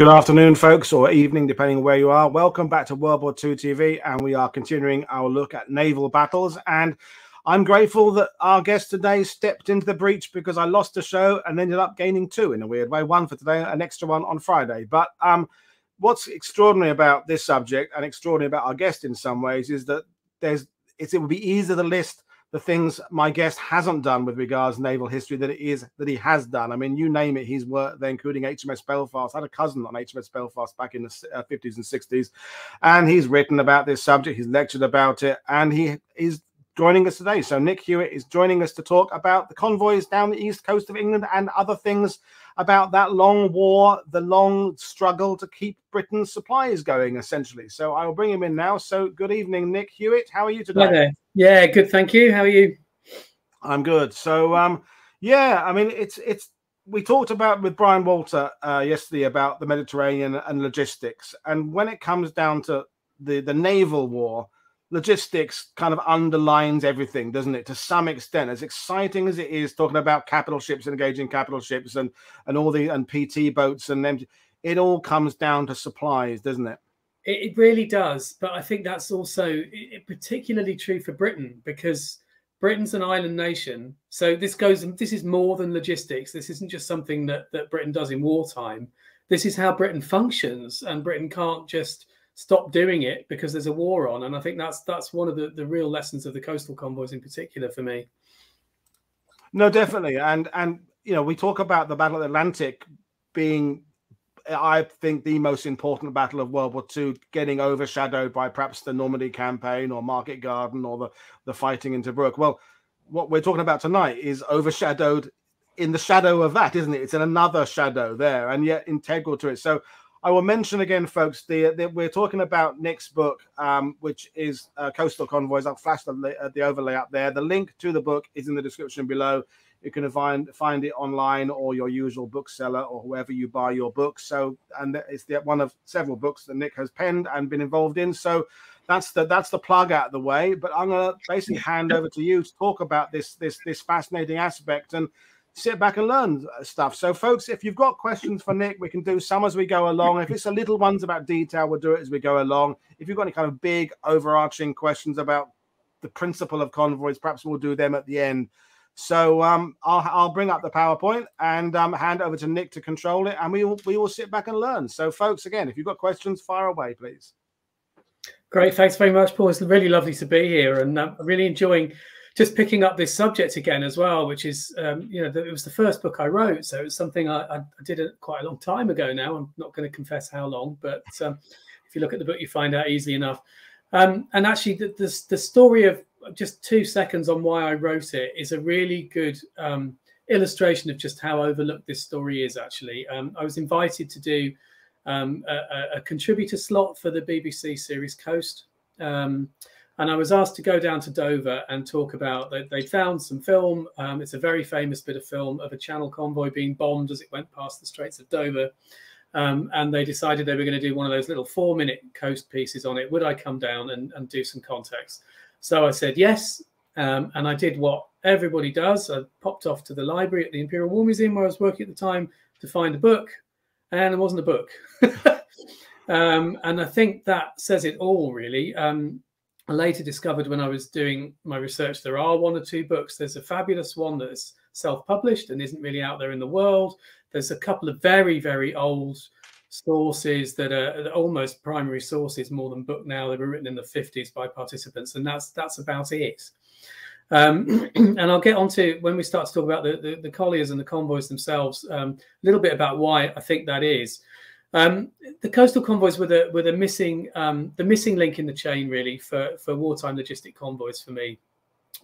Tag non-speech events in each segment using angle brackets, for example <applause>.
Good afternoon, folks, or evening, depending where you are. Welcome back to World War II TV, and we are continuing our look at naval battles. And I'm grateful that our guest today stepped into the breach because I lost a show and ended up gaining two in a weird way. One for today, an extra one on Friday. But um, what's extraordinary about this subject and extraordinary about our guest in some ways is that there's it would be easier to list the things my guest hasn't done with regards naval history that it is that he has done. I mean, you name it, he's worked there, including HMS Belfast. I had a cousin on HMS Belfast back in the uh, 50s and 60s, and he's written about this subject, he's lectured about it, and he is joining us today. So Nick Hewitt is joining us to talk about the convoys down the east coast of England and other things about that long war, the long struggle to keep Britain's supplies going, essentially. So I will bring him in now. So good evening, Nick Hewitt. How are you today? Yeah, good. Thank you. How are you? I'm good. So um, yeah, I mean, it's it's we talked about with Brian Walter uh, yesterday about the Mediterranean and logistics, and when it comes down to the the naval war, logistics kind of underlines everything, doesn't it? To some extent, as exciting as it is talking about capital ships engaging capital ships and and all the and PT boats and them, it all comes down to supplies, doesn't it? It, really does, but I think that's also particularly true for Britain because Britain's an island nation. So this goes. This is more than logistics. This isn't just something that that Britain does in wartime. This is how Britain functions, and Britain can't just stop doing it because there's a war on. And I think that's that's one of the, the real lessons of the coastal convoys in particular for me. No, definitely. And and you know, we talk about the Battle of the Atlantic being I think the most important battle of World War II, getting overshadowed by perhaps the Normandy campaign or Market Garden or the, the fighting in Tobruk. Well, what we're talking about tonight is overshadowed in the shadow of that, isn't it? It's in another shadow there, and yet integral to it. So I will mention again, folks, the, the we're talking about Nick's book, um, which is uh, Coastal Convoys. I'll flash the, uh, the overlay up there. The link to the book is in the description below. You can find find it online or your usual bookseller or whoever you buy your books. So, and it's the one of several books that Nick has penned and been involved in. So, that's the that's the plug out of the way. But I'm going to basically hand over to you to talk about this this this fascinating aspect and sit back and learn stuff. So, folks, if you've got questions for Nick, we can do some as we go along. If it's a little ones about detail, we'll do it as we go along. If you've got any kind of big overarching questions about the principle of convoys, perhaps we'll do them at the end. So um, I'll, I'll bring up the PowerPoint and um, hand over to Nick to control it, and we will, we will sit back and learn. So, folks, again, if you've got questions, fire away, please. Great, thanks very much, Paul. It's really lovely to be here, and uh, really enjoying just picking up this subject again as well, which is, um, you know, it was the first book I wrote. So it's something I, I, did it quite a long time ago now. I'm not going to confess how long, but um, if you look at the book, you find out easily enough. Um, and actually, the, the, the, story of just two seconds on why I wrote it is a really good um, illustration of just how overlooked this story is, actually. Um, I was invited to do um, a, a, contributor slot for the BBC series Coast. Um, and I was asked to go down to Dover and talk about that they found some film. Um, it's a very famous bit of film of a Channel convoy being bombed as it went past the Straits of Dover. Um, and they decided they were going to do one of those little four minute coast pieces on it. Would I come down and, and do some context? So I said yes. Um, and I did what everybody does. I popped off to the library at the Imperial War Museum where I was working at the time to find a book, and there wasn't a book. <laughs> um, and I think that says it all, really. Um, I later discovered when I was doing my research there are one or two books. There's a fabulous one that's self published and isn't really out there in the world. There's a couple of very, very old sources that are almost primary sources more than book now. They were written in the 50s by participants, and that's that's about it. Um, <clears throat> and I'll get on to when we start to talk about the, the, the colliers and the convoys themselves, um, a little bit about why I think that is. Um, the coastal convoys were the were the missing um, the missing link in the chain really for for wartime logistic convoys for me,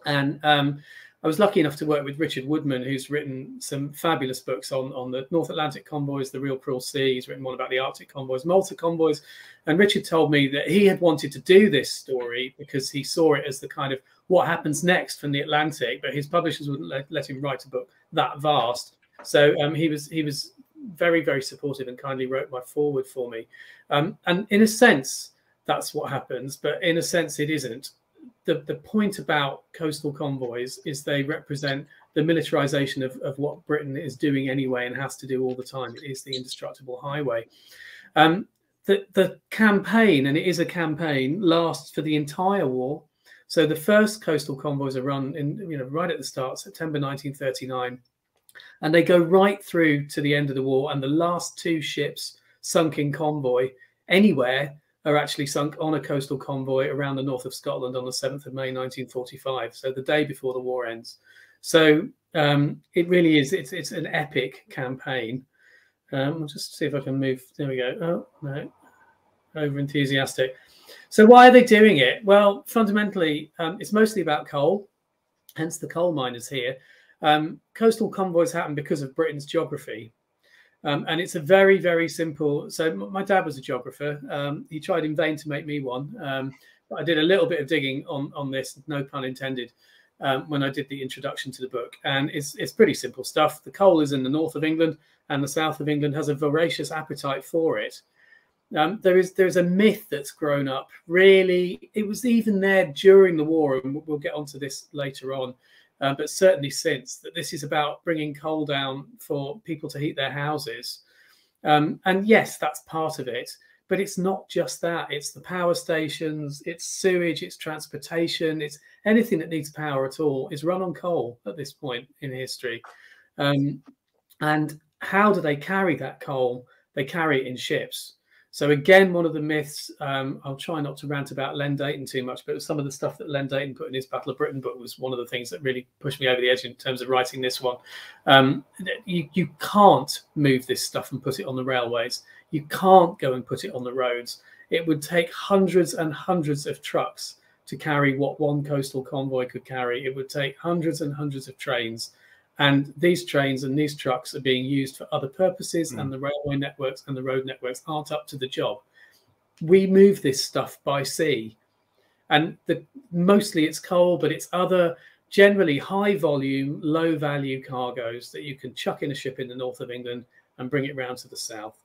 and um, I was lucky enough to work with Richard Woodman, who's written some fabulous books on on the North Atlantic convoys, the Real Cruel Sea. He's written one about the Arctic convoys, Malta convoys, and Richard told me that he had wanted to do this story because he saw it as the kind of what happens next from the Atlantic, but his publishers wouldn't let, let him write a book that vast. So um, he was he was very, very supportive and kindly wrote my forward for me. Um, and in a sense, that's what happens, but in a sense, it isn't. The, the point about coastal convoys is they represent the militarization of, of what Britain is doing anyway and has to do all the time. It is the indestructible highway. Um, the, the campaign, and it is a campaign, lasts for the entire war. So the first coastal convoys are run in, you know, right at the start, September 1939, and they go right through to the end of the war. And the last two ships sunk in convoy anywhere are actually sunk on a coastal convoy around the north of Scotland on the 7th of May 1945, so the day before the war ends. So um, it really is. It's it's an epic campaign. Um, I'll just see if I can move. There we go. Oh no, over enthusiastic. So why are they doing it? Well, fundamentally, um, it's mostly about coal. Hence the coal miners here. Um, coastal convoys happen because of Britain's geography. Um, and it's a very, very simple. So my dad was a geographer. Um, he tried in vain to make me one. Um, but I did a little bit of digging on on this, no pun intended um, when I did the introduction to the book. And it's, it's pretty simple stuff. The coal is in the north of England, and the south of England has a voracious appetite for it. Um, there is there's a myth that's grown up. Really, it was even there during the war, and we'll get onto this later on. Uh, but certainly since that this is about bringing coal down for people to heat their houses. Um, and yes, that's part of it. But it's not just that. It's the power stations, it's sewage, it's transportation, it's anything that needs power at all is run on coal at this point in history. Um, and how do they carry that coal? They carry it in ships. So again, one of the myths. Um, I'll try not to rant about Len Deighton too much, but some of the stuff that Len Deighton put in his Battle of Britain book was one of the things that really pushed me over the edge in terms of writing this one. Um, you you can't move this stuff and put it on the railways. You can't go and put it on the roads. It would take hundreds and hundreds of trucks to carry what one coastal convoy could carry. It would take hundreds and hundreds of trains. And these trains and these trucks are being used for other purposes, mm. and the railway networks and the road networks aren't up to the job. We move this stuff by sea, and the, mostly it's coal, but it's other generally high volume, low value cargoes that you can chuck in a ship in the north of England and bring it round to the south.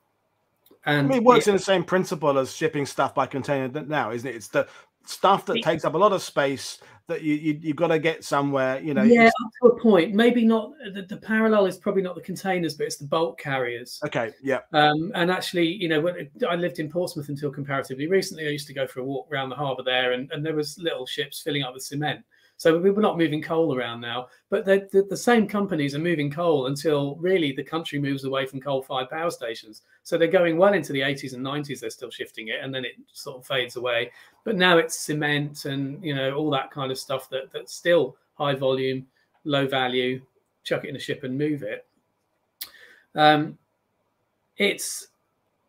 And I mean, it works yeah. in the same principle as shipping stuff by container now, isn't it? It's the stuff that takes up a lot of space that you, you have got to get somewhere you know yeah up to a point. Maybe not the, the, parallel is probably not the containers but it's the bulk carriers. Okay yeah. Um and actually you know when i lived in portsmouth until comparatively recently i used to go for a walk around the harbor there and, and there was little ships filling up with cement so we're not moving coal around now, but the, the, the same companies are moving coal until really the country moves away from coal-fired power stations. So they're going well into the 80s and 90s. They're still shifting it, and then it sort of fades away. But now it's cement and you know all that kind of stuff that that's still high volume, low value. Chuck it in a ship and move it. Um, it's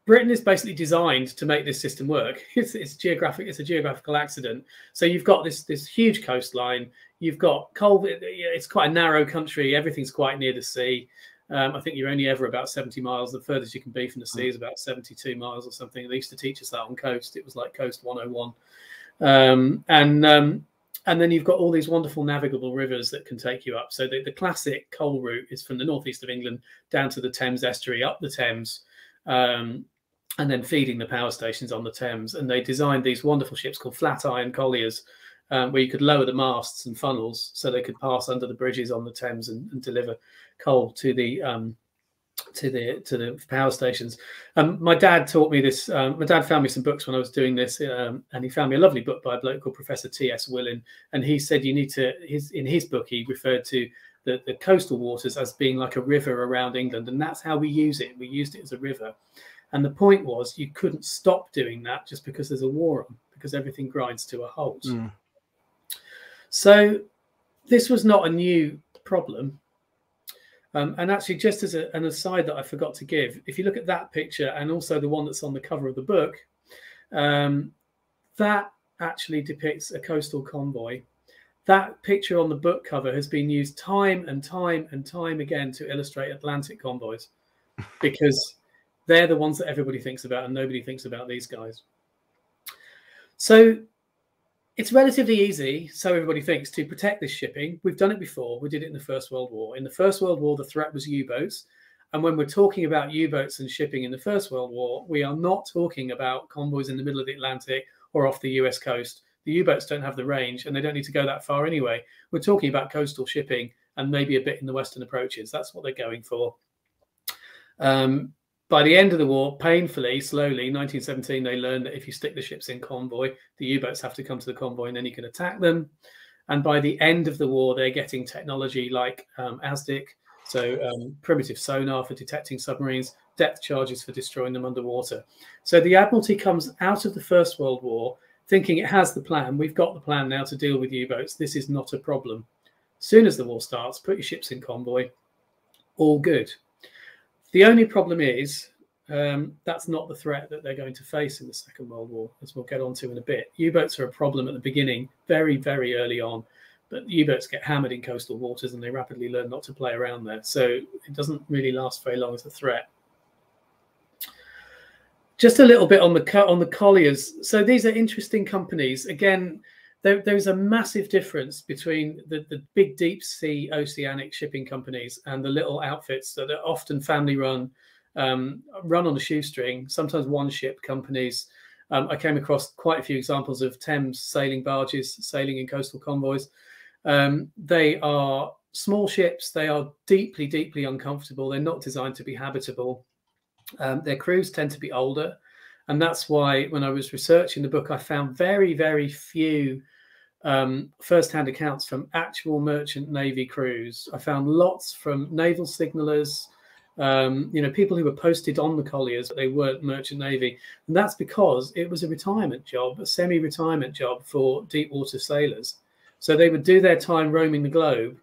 Britain is basically designed to make this system work. <laughs> It's, it's geographic. It's a geographical accident. So you've got this this huge coastline. You've got cold. It's quite a narrow country. Everything's quite near the sea. Um, I think you're only ever about 70 miles. The furthest you can be from the sea is about 72 miles or something. They used to teach us that on coast. It was like Coast 101. Um, and um, and then you've got all these wonderful navigable rivers that can take you up. So the, the classic coal route is from the northeast of England down to the Thames estuary, up the Thames, um, and then feeding the power stations on the Thames. And they designed these wonderful ships called flat iron colliers, um, where you could lower the masts and funnels so they could pass under the bridges on the Thames and, and deliver coal to the um, to the to the power stations. Um, my dad taught me this. Um, my dad found me some books when I was doing this, um, and he found me a lovely book by a bloke called Professor T. S. Willan, and he said you need to. His in his book he referred to the, the coastal waters as being like a river around England, and that's how we use it. We used it as a river. And the point was, you couldn't stop doing that just because there's a war on, because everything grinds to a halt. Mm. So this was not a new problem. Um, and actually, just as a, an aside that I forgot to give, if you look at that picture and also the one that's on the cover of the book, um, that actually depicts a coastal convoy. That picture on the book cover has been used time and time and time again to illustrate Atlantic convoys <laughs> because they're the ones that everybody thinks about, and nobody thinks about these guys. So it's relatively easy, so everybody thinks, to protect this shipping. We've done it before. We did it in the First World War. In the First World War, the threat was U boats. And when we're talking about U boats and shipping in the First World War, we are not talking about convoys in the middle of the Atlantic or off the US coast. The U boats don't have the range and they don't need to go that far anyway. We're talking about coastal shipping and maybe a bit in the western approaches. That's what they're going for. Um, by the end of the war, painfully, slowly, 1917, they learned that if you stick the ships in convoy, the U-boats have to come to the convoy and then you can attack them. And by the end of the war, they're getting technology like um, ASDIC, so um, primitive sonar for detecting submarines, depth charges for destroying them underwater. So the Admiralty comes out of the First World War thinking it has the plan. We've got the plan now to deal with U-boats. This is not a problem. Soon as the war starts, put your ships in convoy. All good. The only problem is um, that's not the threat that they're going to face in the Second World War, as we'll get onto in a bit. U-boats are a problem at the beginning, very, very early on, but U-boats get hammered in coastal waters and they rapidly learn not to play around there. So it doesn't really last very long as a threat. Just a little bit on the on the colliers. So these are interesting companies. Again, there, there's a massive difference between the, the big deep sea oceanic shipping companies and the little outfits that are often family run um, run on a shoestring, sometimes one ship companies. Um, I came across quite a few examples of Thames sailing barges sailing in coastal convoys. Um, they are small ships. They are deeply, deeply uncomfortable. They're not designed to be habitable. Um, their crews tend to be older. And that's why when I was researching the book, I found very, very few um, first-hand accounts from actual merchant navy crews. I found lots from naval signalers, um, you know, people who were posted on the colliers, but they weren't merchant navy, and that's because it was a retirement job, a semi-retirement job for deep water sailors. So they would do their time roaming the globe,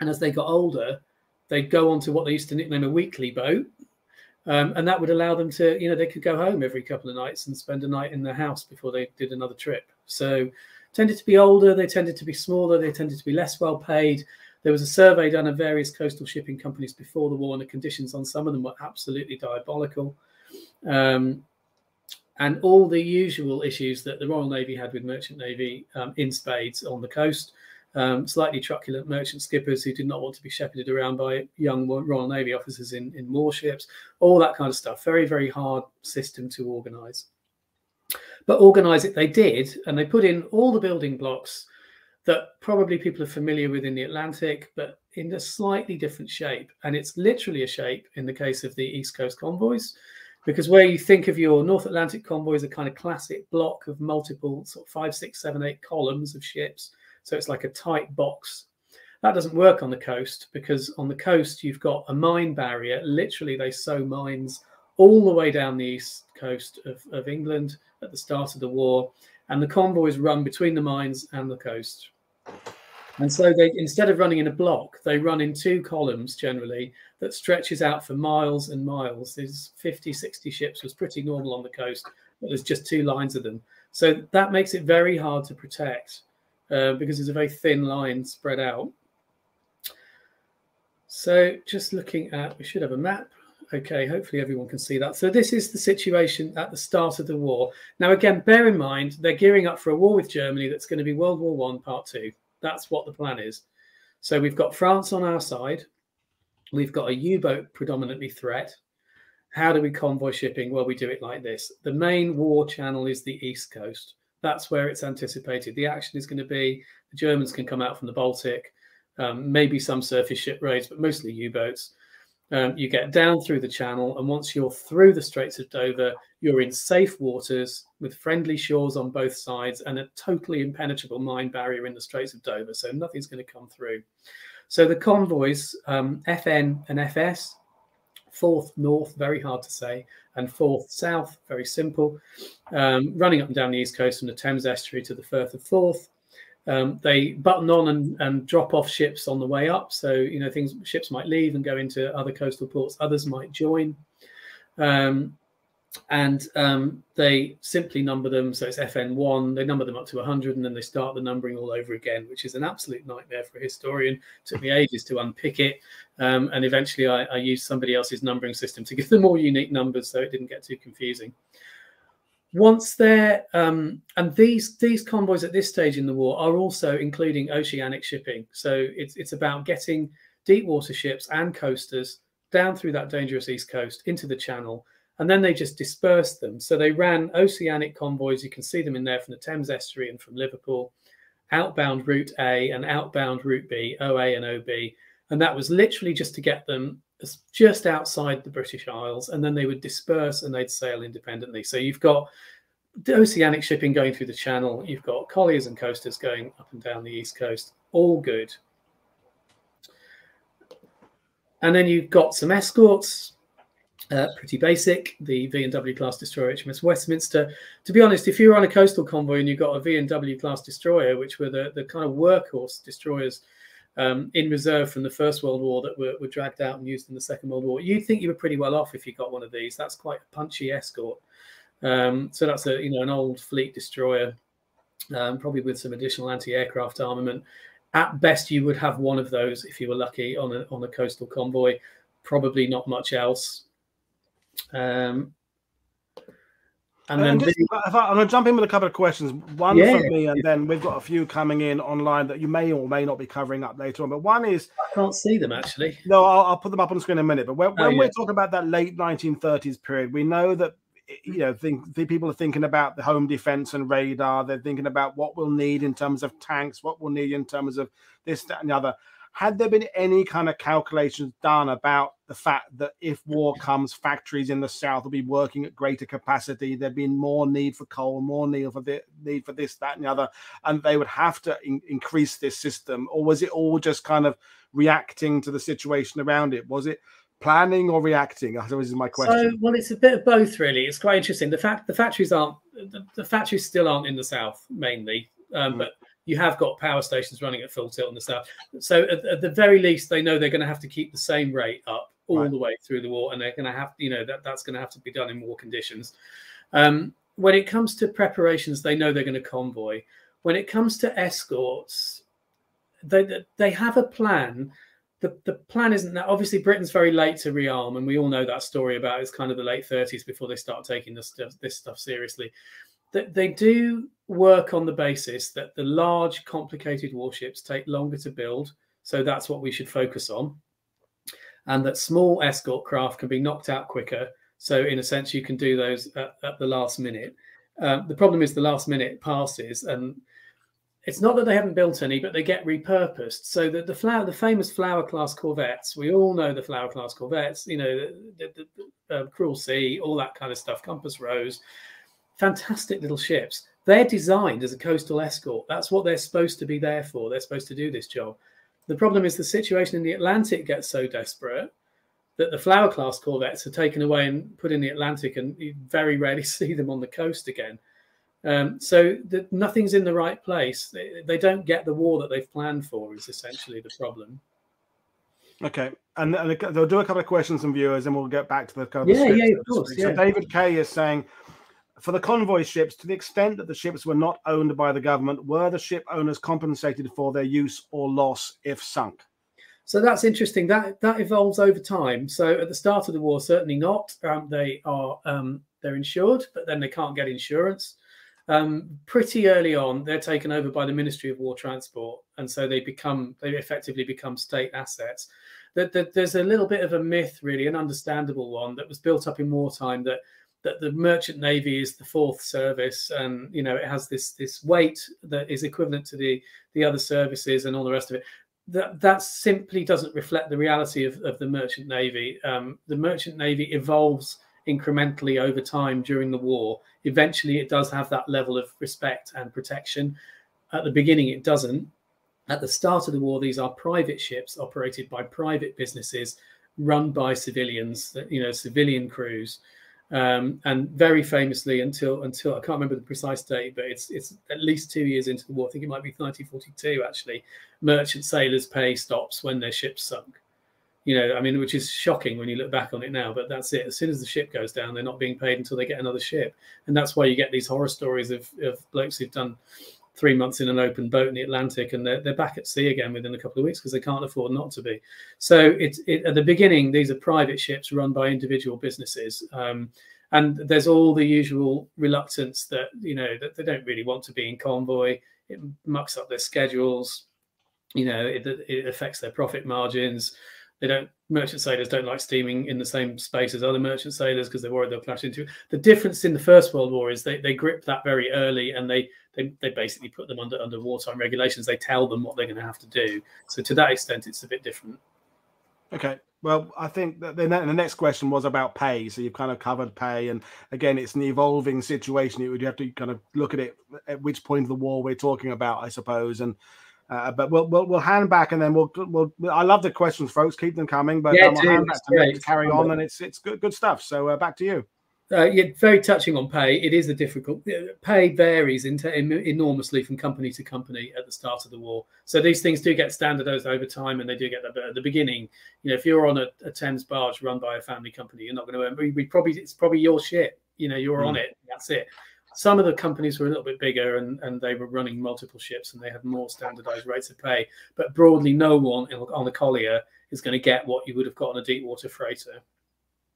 and as they got older, they'd go on to what they used to nickname a weekly boat, um, and that would allow them to, you know, they could go home every couple of nights and spend a night in their house before they did another trip. So tended to be older, they tended to be smaller, they tended to be less well paid, there was a survey done of various coastal shipping companies before the war, and the conditions on some of them were absolutely diabolical. Um, and all the usual issues that the Royal Navy had with Merchant Navy um, in spades on the coast. Um, slightly truculent merchant skippers who did not want to be shepherded around by young Royal Navy officers in, in more ships, all that kind of stuff. Very, very hard system to organize. But organize it they did, and they put in all the building blocks that probably people are familiar with in the Atlantic, but in a slightly different shape. And it's literally a shape in the case of the East Coast convoys, because where you think of your North Atlantic convoys, a kind of classic block of multiple sort of five, six, seven, eight columns of ships. So it's like a tight box. That doesn't work on the coast because on the coast you've got a mine barrier. Literally, they sow mines all the way down the east coast of, of England at the start of the war and the convoys run between the mines and the coast. And so they instead of running in a block, they run in two columns generally that stretches out for miles and miles. These 50, 60 ships was pretty normal on the coast, but there's just two lines of them. So that makes it very hard to protect uh, because it's a very thin line spread out. So just looking at, we should have a map Okay, hopefully everyone can see that. So this is the situation at the start of the war. Now, again, bear in mind they're gearing up for a war with Germany that's going to be World War One, Part Two. That's what the plan is. So we've got France on our side. We've got a U-boat predominantly threat. How do we convoy shipping? Well, we do it like this. The main war channel is the East Coast. That's where it's anticipated. The action is going to be the Germans can come out from the Baltic, um, maybe some surface ship raids, but mostly U-boats. Um, you get down through the channel, and once you're through the Straits of Dover, you're in safe waters with friendly shores on both sides and a totally impenetrable mine barrier in the Straits of Dover. So nothing's going to come through. So the convoys, um, FN and FS, Forth north, very hard to say, and Forth south, very simple, um, running up and down the east coast from the Thames estuary to the Firth of Forth. Um, they button on and, and, drop off ships on the way up. So you know things ships might leave and go into other coastal ports. Others might join, um, and um, they simply number them. So it's FN one. They number them up to 100, and then they start the numbering all over again, which is an absolute nightmare for a historian. It took me ages to unpick it, um, and eventually I, I used somebody else's numbering system to give them more unique numbers, so it didn't get too confusing once they're um, and these these convoys at this stage in the war are also including oceanic shipping so it's it's about getting deep water ships and coasters down through that dangerous east coast into the channel and then they just dispersed them. So they ran oceanic convoys. You can see them in there from the thames estuary and from liverpool. Outbound route A and outbound route B, OA and OB. And that was literally just to get them just outside the British Isles, and then they would disperse and they'd sail independently. So you've got oceanic shipping going through the channel, you've got colliers and coasters going up and down the east coast, all good. And then you've got some escorts, uh, pretty basic. The V and W class destroyer HMS Westminster. To be honest, if you were on a coastal convoy and you got a V and W class destroyer, which were the, the kind of workhorse destroyers um, in reserve from the First World War that were, were dragged out and used in the Second World War, you'd think you were pretty well off if you got one of these. That's quite a punchy escort. Um, so that's a you know an old fleet destroyer, um, probably with some additional anti-aircraft armament. At best, you would have one of those if you were lucky on a on a coastal convoy. Probably not much else. Um, and then just, I, am going to jump in with a couple of questions. One yeah, from me, and then we've got a few coming in online that you may or may not be covering up later on. But one is I can't see them actually. No, I'll, I'll put them up on the screen in a minute. But when, oh, when yeah. we're talking about that late 1930s period, we know that you know think, think people are thinking about the home defense and radar. They're thinking about what we'll need in terms of tanks, what we'll need in terms of this, that, and the other. Had there been any kind of calculations done about the fact that if war comes, factories in the south will be working at greater capacity? There'd be more need for coal, more need for the need for this, that, and the other, and they would have to in, increase this system, or was it all just kind of reacting to the situation around it? Was it planning or reacting? That is my question. So, well, it's a bit of both, really. It's quite interesting. The fact the factories aren't the, the factories still aren't in the south mainly, um, mm. but you have got power stations running at full tilt in the south. So at, at the very least, they know they're going to have to keep the same rate up all right. the way through the war, and they're going to have, you know, that that's going to have to be done in war conditions. Um, when it comes to preparations, they know they're going to convoy. When it comes to escorts, they they have a plan. The, the plan isn't that obviously Britain's very late to rearm, and we all know that story about it's kind of the late 30s before they start taking this stuff, this stuff seriously they do work on the basis that the large, complicated warships take longer to build. So that's what we should focus on. And that small escort craft can be knocked out quicker. So, in a sense, you can do those at, at the last minute. Um, the problem is the last minute passes, and it's not that they haven't built any, but they get repurposed. So that the flower, the famous Flower class corvettes, we all know the Flower class corvettes. You know, the, the, the uh, Cruel Sea, all that kind of stuff. Compass Rose fantastic little ships. They're designed as a coastal escort. That's what they're supposed to be there for. They're supposed to do this job. The problem is the situation in the Atlantic gets so desperate that the Flower class corvettes are taken away and put in the Atlantic, and you very rarely <laughs> see them on the coast again. Um, so the, nothing's in the right place. They, they, don't get the war that they've planned for. Is essentially the problem. Okay, and, and they'll do a couple of questions from viewers, and we'll get back to the kind of yeah, yeah, of course. Yeah. So David Kay is saying, for the convoy ships, to the extent that the ships were not owned by the government, were the ship owners compensated for their use or loss if sunk? So that's interesting. That that evolves over time. So at the start of the war, certainly not. Um, they are um, they're insured, but then they can't get insurance. Um, pretty early on, they're taken over by the Ministry of War Transport, and so they become they effectively become state assets. That, that there's a little bit of a myth, really, an understandable one that was built up in wartime that that the merchant navy is the fourth service and you know it has this this weight that is equivalent to the the other services and all the rest of it. That that simply doesn't reflect the reality of, of the merchant navy. Um, the merchant navy evolves incrementally over time during the war. Eventually it does have that level of respect and protection. At the beginning it doesn't. At the start of the war these are private ships operated by private businesses run by civilians you know civilian crews um, and very famously, until until I can't remember the precise date, but it's it's at least two years into the war. I think it might be 1942. Actually, merchant sailors' pay stops when their ships sunk. You know, I mean, which is shocking when you look back on it now. But that's it. As soon as the ship goes down, they're not being paid until they get another ship, and that's why you get these horror stories of of blokes who've done three months in an open boat in the Atlantic, and they're, they're back at sea again within a couple of weeks because they can't afford not to be. So it's it, at the beginning, these are private ships run by individual businesses. Um, and there's all the usual reluctance that you know that they don't really want to be in convoy. It mucks up their schedules. You know, it, it affects their profit margins. They don't merchant sailors don't like steaming in the same space as other merchant sailors because they're worried they'll clash into it. The difference in the First World War is they, they grip that very early and they they, they basically put them under under wartime regulations. They tell them what they're going to have to do. So to that extent, it's a bit different. Okay. Well, I think that the, the next question was about pay. So you've kind of covered pay, and again, it's an evolving situation. You would have to kind of look at it at which point of the war we're talking about, I suppose. And uh, but we'll, we'll we'll hand back, and then we'll we'll. I love the questions, folks. Keep them coming. But yeah, um, we'll hand back to, to carry on, and it's it's good good stuff. So uh, back to you uh, yeah, very touching on pay. It is a difficult pay varies in, enormously from company to company at the start of the war. So these things do get standardized over time, and they do get that. But at the beginning, you know, if you're on a, a Thames barge run by a family company, you're not going to earn. We, we, probably it's probably your shit. You know, you're mm. on it. That's it. Some of the companies were a little bit bigger and, and they were running multiple ships and they had more standardized rates of pay. But broadly, no one on the collier is going to get what you would have got on a deep water freighter.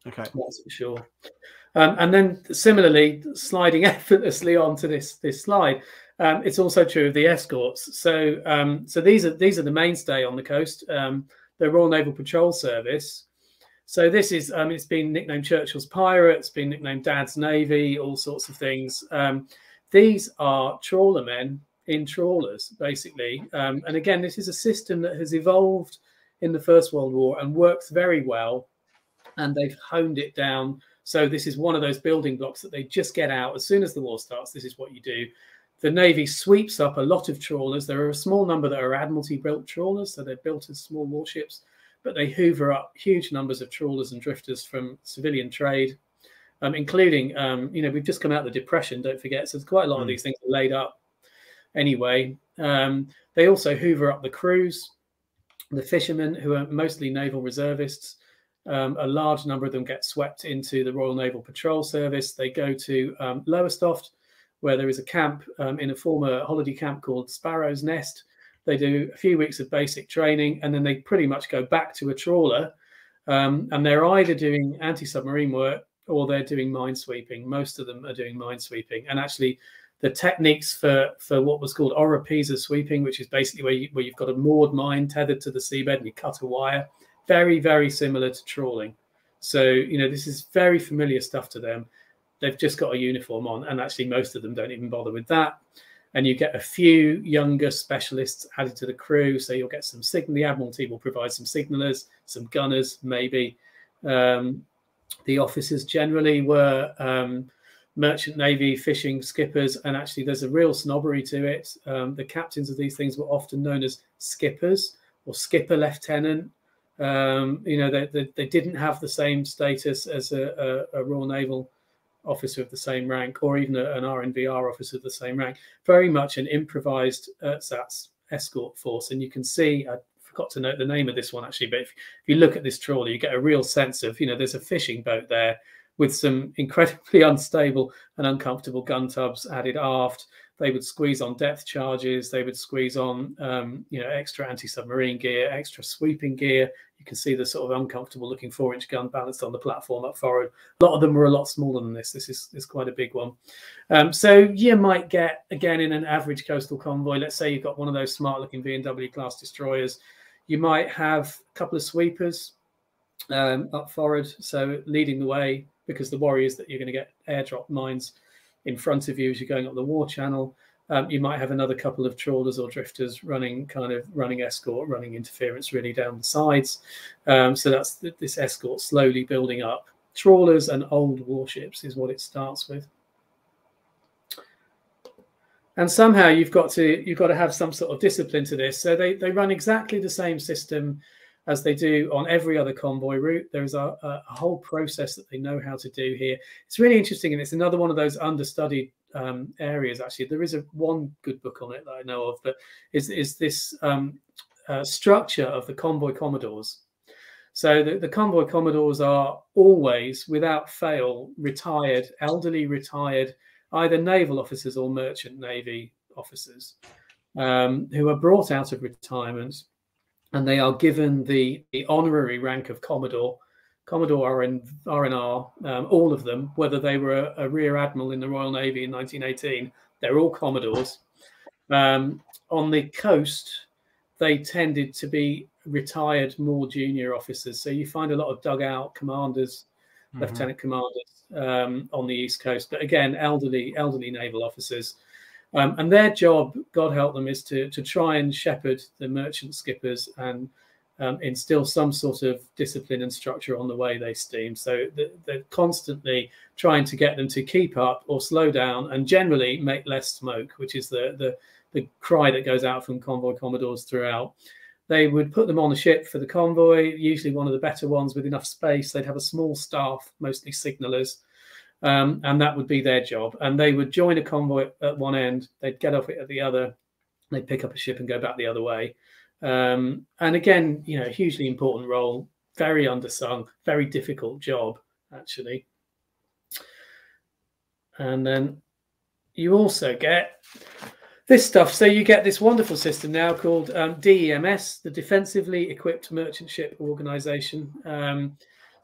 Okay, that's for sure. Um, and then similarly, sliding <laughs> effortlessly onto this this slide, um, it's also true of the escorts. So um, so these are these are the mainstay on the coast. Um, the Royal Naval Patrol Service. So this is um, it's been nicknamed Churchill's Pirates, been nicknamed Dad's Navy, all sorts of things. Um, these are trawler men in trawlers, basically. and again, this is a system that has evolved in the First World War and works very well. And they've honed it down so this is one of those building blocks that they just get out as soon as the war starts. This is what you do. The Navy sweeps up a lot of trawlers. There are a small number that are Admiralty built trawlers, so they're built as small warships, but they hoover up huge numbers of trawlers and drifters from civilian trade, um, including, um, you know, we've just come out of the Depression, don't forget. So there's quite a lot mm. of these things laid up anyway. Um, they also hoover up the crews, the fishermen, who are mostly naval reservists. Um, a large number of them get swept into the Royal Naval Patrol Service. They go to um, Lowestoft, where there is a camp um, in a former holiday camp called Sparrow's Nest. They do a few weeks of basic training, and then they pretty much go back to a trawler. Um, and they're either doing anti-submarine work or they're doing minesweeping. Most of them are doing minesweeping, and actually, the techniques for for what was called oropesa sweeping, which is basically where you, where you've got a moored mine tethered to the seabed and you cut a wire very, very similar to trawling. So, you know, this is very familiar stuff to them. They've just got a uniform on, and actually, most of them don't even bother with that. And you get a few younger specialists added to the crew. So you'll get some signal. The Admiralty will provide some signalers, some gunners, maybe. Um, the officers generally were um, merchant navy fishing skippers, and actually, there's a real snobbery to it. Um, the captains of these things were often known as skippers or skipper lieutenant um, you know, they, they, they, didn't have the same status as a, a, a, Royal Naval officer of the same rank, or even a, an RNVR officer of the same rank. Very much an improvised ersatz escort force, and you can see. I forgot to note the name of this one actually, but if, if you look at this trawler, you get a real sense of you know there's a fishing boat there with some incredibly <laughs> unstable and uncomfortable gun tubs added aft they would squeeze on depth charges. They would squeeze on, um, you know, extra anti-submarine gear, extra sweeping gear. You can see the sort of uncomfortable looking four-inch gun balanced on the platform up forward. A lot of them were a lot smaller than this. This is, is quite a big one. Um, so you might get, again, in an average coastal convoy, let's say you've got one of those smart-looking V&W class destroyers, you might have a couple of sweepers um, up forward, so leading the way because the worry is that you're going to get airdrop mines in front of you as you're going up the war channel. Um, you might have another couple of trawlers or drifters running kind of running escort, running interference really down the sides. Um, so that's th this escort slowly building up. Trawlers and old warships is what it starts with. And somehow you've got to you've got to have some sort of discipline to this. So they, they run exactly the same system as they do on every other convoy route. There is a, a, whole process that they know how to do here. It's really interesting, and it's another one of those understudied um, areas. Actually, there is a one good book on it that I know of is is this um, uh, structure of the convoy commodores. So the, the convoy commodores are always, without fail, retired, elderly retired, either naval officers or merchant navy officers, um, who are brought out of retirement and they are given the, the honorary rank of Commodore, Commodore RN, RNR, um, all of them, whether they were a, a, Rear Admiral in the Royal Navy in 1918, they're all Commodores. Um, on the coast, they tended to be retired, more junior officers. So you find a lot of dugout commanders, mm-hmm. lieutenant commanders um, on the East Coast, but again, elderly, elderly naval officers. Um, and their job, God help them, is to, to try and shepherd the merchant skippers and um, instill some sort of discipline and structure on the way they steam. So they're constantly trying to get them to keep up or slow down and generally make less smoke, which is the, the, the cry that goes out from convoy commodores throughout. They would put them on a ship for the convoy, usually one of the better ones with enough space. They'd have a small staff, mostly signalers, um, and that would be their job. And they would join a convoy at one end, they'd get off it at the other, they'd pick up a ship and go back the other way. Um, and again, you know, hugely important role, very undersung, very difficult job, actually. And then you also get this stuff. So you get this wonderful system now called um, DEMS, the Defensively Equipped Merchant Ship Organization. Um,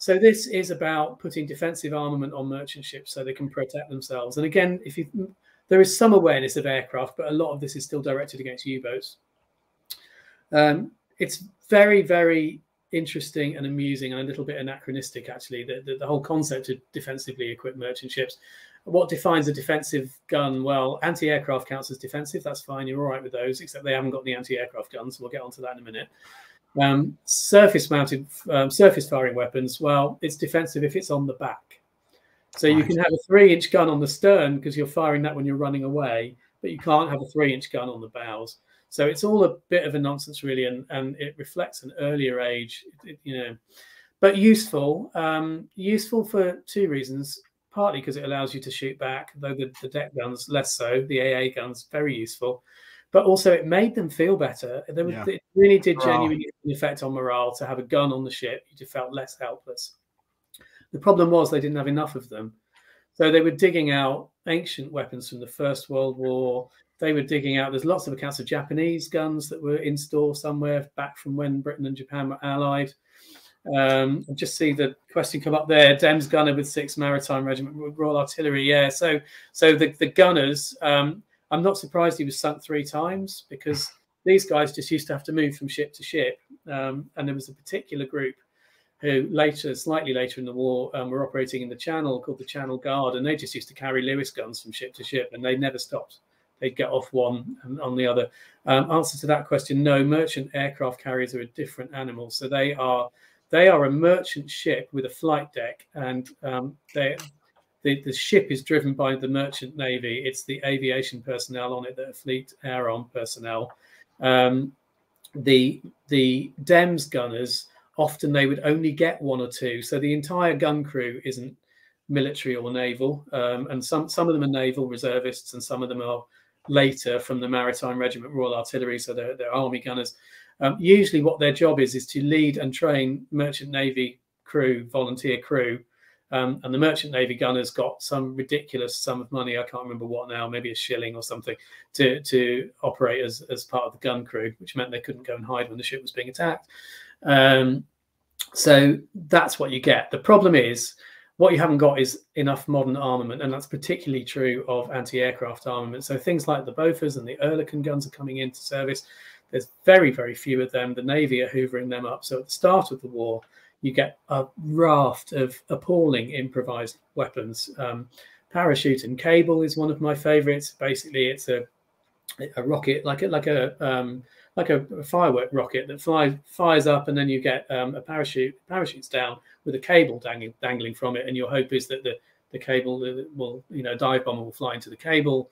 so this is about putting defensive armament on merchant ships so they can protect themselves. And again, if you there is some awareness of aircraft, but a lot of this is still directed against U-boats. Um, it's very, very interesting and amusing and a little bit anachronistic, actually, the, the, the whole concept of defensively equipped merchant ships what defines a defensive gun? Well, anti-aircraft counts as defensive. That's fine. You're all right with those, except they haven't got the anti-aircraft guns. We'll get onto that in a minute. Um, surface-mounted, um, surface-firing weapons. Well, it's defensive if it's on the back. So you can have a three-inch gun on the stern because you're firing that when you're running away, but you can't have a three-inch gun on the bows. So it's all a bit of a nonsense, really, and, and it reflects an earlier age, it, you know, but useful. Um, useful for two reasons partly because it allows you to shoot back, though the, the deck guns less so. The AA guns very useful, but also it made them feel better. There was, yeah. It really did genuinely oh. an effect on morale to have a gun on the ship. You just felt less helpless. The problem was they didn't have enough of them, so they were digging out ancient weapons from the First World War. They were digging out. There's lots of accounts of Japanese guns that were in store somewhere back from when Britain and Japan were allied. Um, just see the question come up there. Dems gunner with six Maritime Regiment Royal Artillery. Yeah, so so the the gunners. Um, I'm not surprised he was sunk three times because <sighs> these guys just used to have to move from ship to ship. Um, and there was a particular group who later, slightly later in the war, um, were operating in the Channel called the Channel Guard, and they just used to carry Lewis guns from ship to ship, and they never stopped. They'd get off one and on the other. Um, answer to that question: No, merchant aircraft carriers are a different animal, so they are they are a merchant ship with a flight deck, and um, they, the, the ship is driven by the merchant navy. It's the aviation personnel on it that fleet air arm personnel. Um, the the DEMS gunners often they would only get one or two, so the entire gun crew isn't military or naval, um, and some some of them are naval reservists, and some of them are later from the Maritime Regiment Royal Artillery, so they're, they're army gunners. Um, usually, what their job is is to lead and train merchant navy crew, volunteer crew, um, and the merchant navy gunners got some ridiculous sum of money. I can't remember what now, maybe a shilling or something, to to operate as as part of the gun crew, which meant they couldn't go and hide when the ship was being attacked. Um, so that's what you get. The problem is what you haven't got is enough modern armament, and that's particularly true of anti-aircraft armament. So things like the Bofors and the Oerlikon guns are coming into service. There's very, very few of them. The Navy are hoovering them up. So at the start of the war, you get a raft of appalling improvised weapons. Um, parachute and cable is one of my favorites. Basically, it's a a rocket like a like a um, like a, a, firework rocket that flies fires up, and then you get um, a parachute parachutes down with a cable dangling dangling from it, and your hope is that the the cable will you know dive bomber will fly into the cable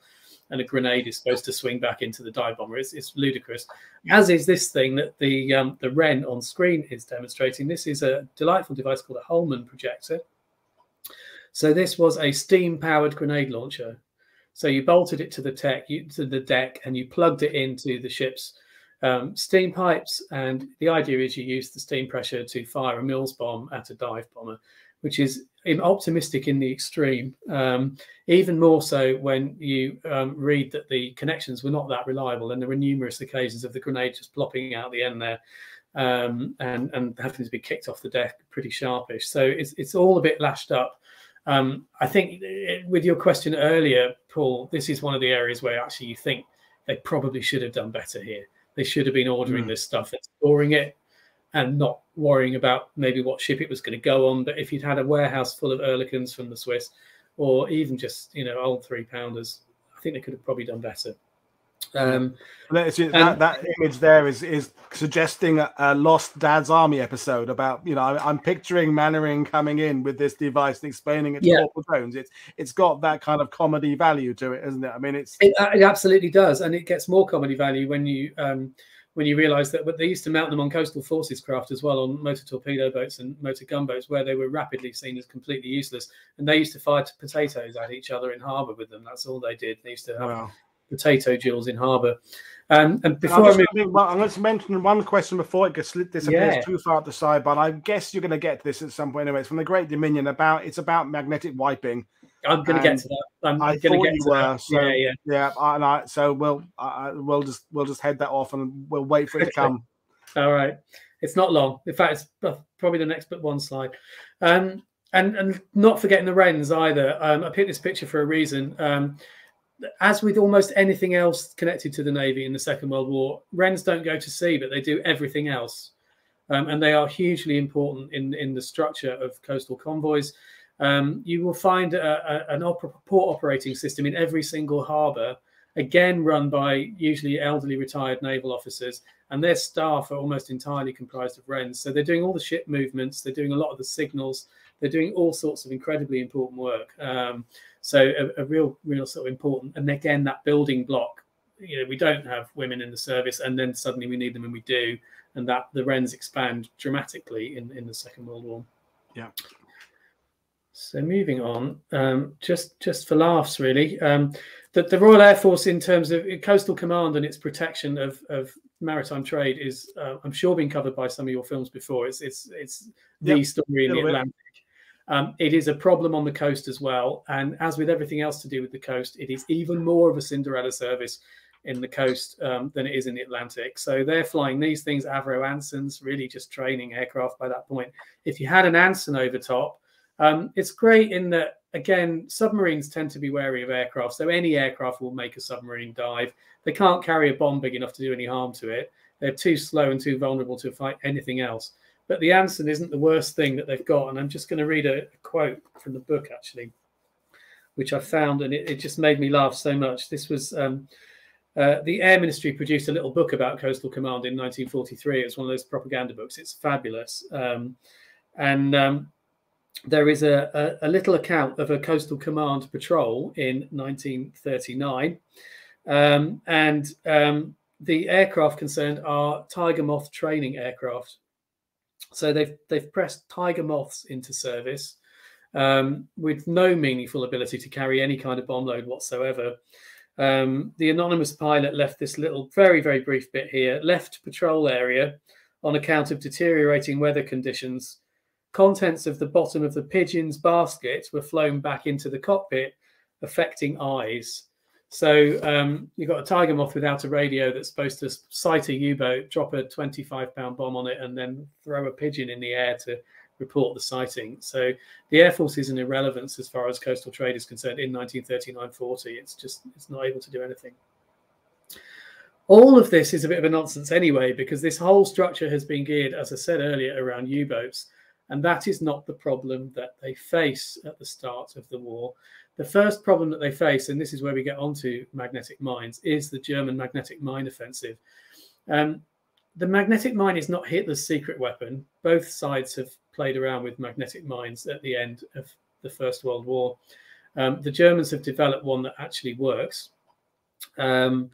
and a grenade is supposed to swing back into the dive bomber. It's, it's ludicrous. As is this thing that the um, the Wren on screen is demonstrating. This is a delightful device called a Holman projector. So this was a steam-powered grenade launcher. So you bolted it to the tech, you, to the deck, and you plugged it into the ship's um, steam pipes. And the idea is you use the steam pressure to fire a Mills bomb at a dive bomber which is optimistic in the extreme. Um, even more so when you um, read that the connections were not that reliable, and there were numerous occasions of the grenade just plopping out the end there, um, and and having to be kicked off the deck pretty sharpish. So it's it's all a bit lashed up. Um, I think it, with your question earlier, Paul, this is one of the areas where actually you think they probably should have done better here. They should have been ordering mm. this stuff and storing it and not worrying about maybe what ship it was going to go on. But if you'd had a warehouse full of Oerlikons from the Swiss, or even just you know old three pounders, I think they could have probably done better. Um, that, that, image there is is suggesting a, a, lost Dad's Army episode about you know I, am picturing Mainwaring coming in with this device and explaining it to yeah. Corporal Jones. It's it's got that kind of comedy value to it, isn't it? I mean, it's it, it absolutely does, and it gets more comedy value when you um, when you realise that. But they used to mount them on coastal forces craft as well, on motor torpedo boats and motor gunboats, where they were rapidly seen as completely useless, and they used to fire potatoes at each other in harbour with them. That's all they did. They used to have. Wow potato jewels in harbour. Um, and before I'm, I move, I'm going to mention one question before it gets disappears yeah. too far at the side, but I guess you're going to get to this at some point anyway. It's from the Great Dominion about it's about magnetic wiping. I'm going to get to that. I'm I going to get to were. That. So, yeah, yeah, yeah. And I, so we'll uh, we'll just we'll just head that off and we'll wait for it to come. <laughs> All right, it's not long. In fact, it's probably the next but one slide. Um, and and not forgetting the wrens either. Um, I picked this picture for a reason. Um, as with almost anything else connected to the Navy in the Second World War, Wrens don't go to sea, but they do everything else. Um, and they are hugely important in, in the structure of coastal convoys. Um, you will find a, a, an port operating system in every single harbour, again run by usually elderly retired naval officers, and their staff are almost entirely comprised of Wrens. So they're doing all the ship movements, they're doing a lot of the signals, they're doing all sorts of incredibly important work. Um, so a, a, real, real sort of important. And again, that building block. You know, we don't have women in the service, and then suddenly we need them, and we do, and that the Wrens expand dramatically in in the Second World War. Yeah. So moving on, um, just just for laughs, really, um, the, the Royal Air Force, in terms of coastal command and its protection of, of maritime trade, is uh, I'm sure been covered by some of your films before. It's it's it's the yep. story in the Atlantic. Um, it is a problem on the coast as well. And as with everything else to do with the coast, it is even more of a Cinderella service in the coast um, than it is in the Atlantic. So they're flying these things, Avro Ansons, really just training aircraft by that point. If you had an Anson over top, um, it's great in that, again, submarines tend to be wary of aircraft. So any aircraft will make a submarine dive. They can't carry a bomb big enough to do any harm to it. They're too slow and too vulnerable to fight anything else. But the Anson isn't the worst thing that they've got. And I'm just going to read a, a quote from the book, actually, which I found, and it, it just made me laugh so much. This was um, uh, the Air Ministry produced a little book about Coastal Command in 1943. It was one of those propaganda books. It's fabulous. Um, and um, there is a, a, a, little account of a Coastal Command patrol in 1939. Um, and um, the aircraft concerned are Tiger Moth training aircraft. So they've they've pressed Tiger Moths into service um, with no meaningful ability to carry any kind of bomb load whatsoever. Um, the anonymous pilot left this little, very very brief bit here. Left patrol area on account of deteriorating weather conditions. Contents of the bottom of the pigeon's basket were flown back into the cockpit, affecting eyes. So um, you've got a Tiger Moth without a radio that's supposed to sight a U-boat, drop a 25 pound bomb on it, and then throw a pigeon in the air to report the sighting. So the Air Force is an irrelevance as far as coastal trade is concerned in 1939-40. It's just it's not able to do anything. All of this is a bit of a nonsense anyway, because this whole structure has been geared, as I said earlier, around U-boats. And that is not the problem that they face at the start of the war. The first problem that they face, and this is where we get onto magnetic mines, is the German magnetic mine offensive. Um, the magnetic mine is not Hitler's secret weapon. Both sides have played around with magnetic mines at the end of the First World War. Um, the Germans have developed one that actually works. Um,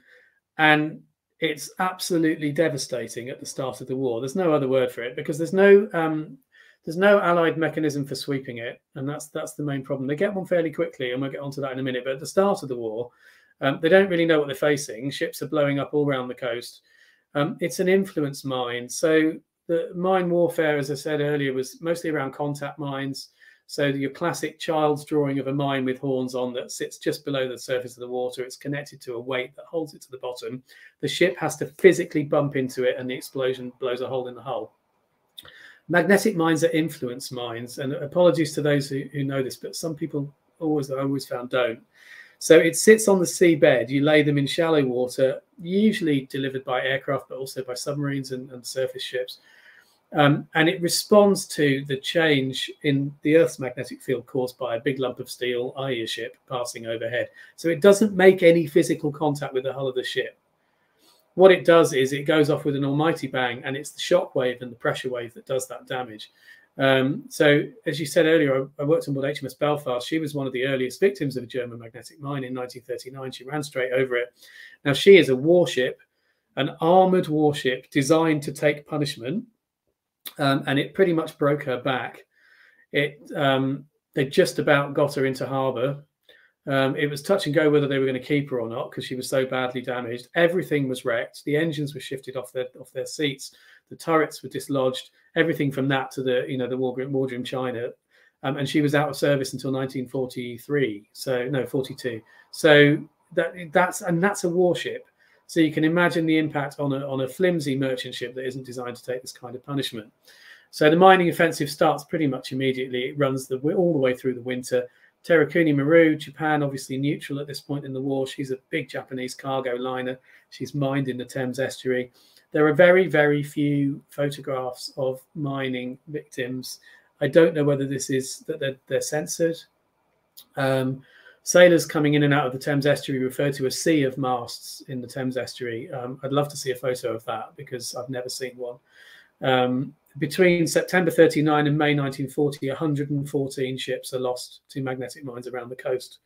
and it's absolutely devastating at the start of the war. There's no other word for it because there's no um, there's no allied mechanism for sweeping it, and that's that's the main problem. They get one fairly quickly, and we'll get onto that in a minute. But at the start of the war, um, they don't really know what they're facing. Ships are blowing up all around the coast. Um, it's an influence mine. So the mine warfare, as I said earlier, was mostly around contact mines. So your classic child's drawing of a mine with horns on that sits just below the surface of the water. It's connected to a weight that holds it to the bottom. The ship has to physically bump into it, and the explosion blows a hole in the hull. Magnetic mines are influence mines, and apologies to those who, who know this, but some people always, I always found don't. So it sits on the seabed. You lay them in shallow water, usually delivered by aircraft, but also by submarines and, and surface ships. Um, and it responds to the change in the Earth's magnetic field caused by a big lump of steel, i.e., a ship passing overhead. So it doesn't make any physical contact with the hull of the ship. What it does is it goes off with an almighty bang, and it's the shock wave and the pressure wave that does that damage. Um, so, as you said earlier, I, I worked on board HMS Belfast. She was one of the earliest victims of a German magnetic mine in 1939. She ran straight over it. Now, she is a warship, an armored warship designed to take punishment um, and it pretty much broke her back. It um, they just about got her into harbour. Um, it was touch and go whether they were going to keep her or not because she was so badly damaged. Everything was wrecked. The engines were shifted off their off their seats. The turrets were dislodged. Everything from that to the you know the wardroom China, um, and she was out of service until 1943. So no, 42. So that that's and that's a warship. So you can imagine the impact on a, on a flimsy merchant ship that isn't designed to take this kind of punishment. So the mining offensive starts pretty much immediately. It runs the, all the way through the winter. Terukuni Maru, Japan, obviously neutral at this point in the war. She's a big Japanese cargo liner. She's mined in the Thames estuary. There are very, very few photographs of mining victims. I don't know whether this is that they're, they're censored. Um, sailors coming in and out of the Thames estuary refer to a sea of masts in the Thames estuary. Um, I'd love to see a photo of that because I've never seen one. Um, between September 39 and May 1940, 114 ships are lost to magnetic mines around the coast.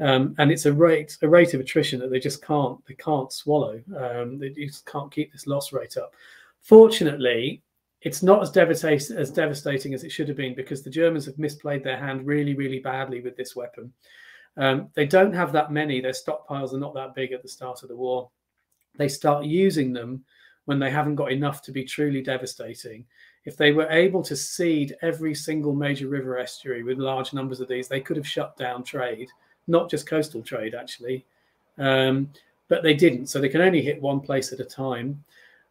Um, and it's a rate a rate of attrition that they just can't they can't swallow. Um, they just can't keep this loss rate up. Fortunately, it's not as devastating as devastating as it should have been because the Germans have misplayed their hand really really badly with this weapon. Um, they don't have that many. Their stockpiles are not that big at the start of the war. They start using them when they haven't got enough to be truly devastating. If they were able to seed every single major river estuary with large numbers of these, they could have shut down trade, not just coastal trade, actually. Um, but they didn't. So they can only hit one place at a time.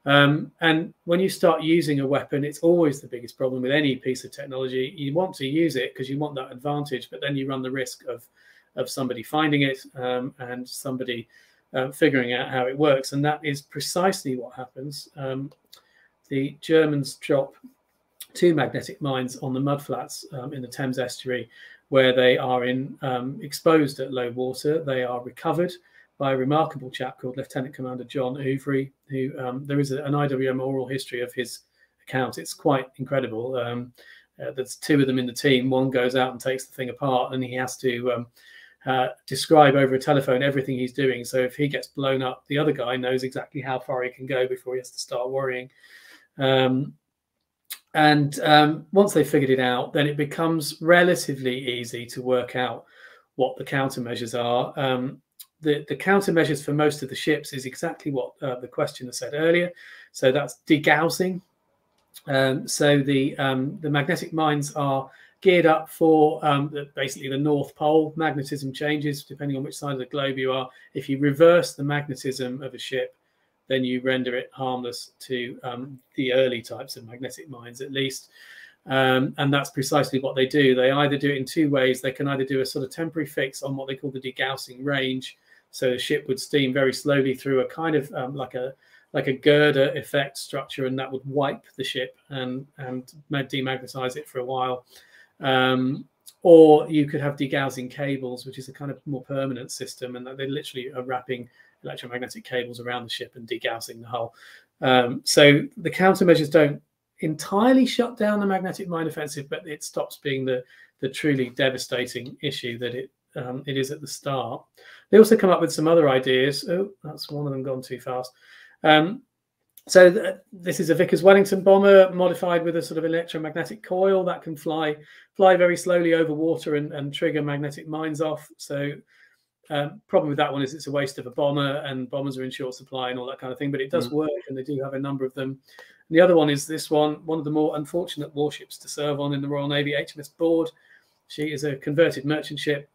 Um, and when you start using a weapon, it's always the biggest problem with any piece of technology. You want to use it because you want that advantage, but then you run the risk of of somebody finding it um, and somebody uh, figuring out how it works. And that is precisely what happens. Um, the Germans drop two magnetic mines on the mudflats um, in the Thames estuary where they are in um, exposed at low water. They are recovered by a remarkable chap called Lieutenant Commander John Ouvry, who um, there is a, an IWM oral history of his account. It's quite incredible. Um, uh, there's two of them in the team. One goes out and takes the thing apart, and he has to um, uh, describe over a telephone everything he's doing. So if he gets blown up, the other guy knows exactly how far he can go before he has to start worrying. Um, and um, once they've figured it out, then it becomes relatively easy to work out what the countermeasures are. Um, the, the countermeasures for most of the ships is exactly what uh, the questioner said earlier. So that's degaussing. Um, so the um, the magnetic mines are geared up for um, basically the North Pole. Magnetism changes depending on which side of the globe you are. If you reverse the magnetism of a ship, then you render it harmless to um, the early types of magnetic mines, at least. Um, and that's precisely what they do. They either do it in two ways. They can either do a sort of temporary fix on what they call the degaussing range. So the ship would steam very slowly through a kind of um, like a like a girder effect structure, and that would wipe the ship and and demagnetize it for a while. Um, or you could have degaussing cables, which is a kind of more permanent system, and that they literally are wrapping electromagnetic cables around the ship and degaussing the hull. Um, so the countermeasures don't entirely shut down the magnetic mine offensive, but it stops being the the truly devastating issue that it um, it is at the start. They also come up with some other ideas. Oh, that's one of them gone too fast. Um, so th- this is a Vickers Wellington bomber modified with a sort of electromagnetic coil that can fly fly very slowly over water and, and trigger magnetic mines off. So um, problem with that one is it's a waste of a bomber and bombers are in short supply and all that kind of thing. But it does mm. work and they do have a number of them. And the other one is this one, one of the more unfortunate warships to serve on in the Royal Navy, HMS Borde. She is a converted merchant ship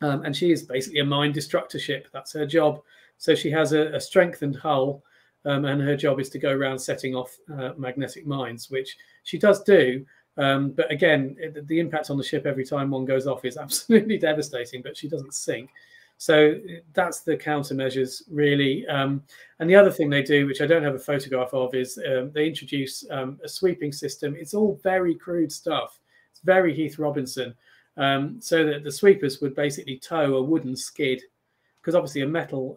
um, and she is basically a mine destructor ship. That's her job. So she has a, a strengthened hull um, and her job is to go around setting off uh, magnetic mines, which she does do. Um, but again, it, the impact on the ship every time one goes off is <laughs> absolutely devastating. But she doesn't sink, So that's the countermeasures, really. Um, and the other thing they do, which I don't have a photograph of, is um, they introduce um, a sweeping system. It's all very crude stuff. It's very Heath Robinson. Um, so that the sweepers would basically tow a wooden skid, because obviously a metal,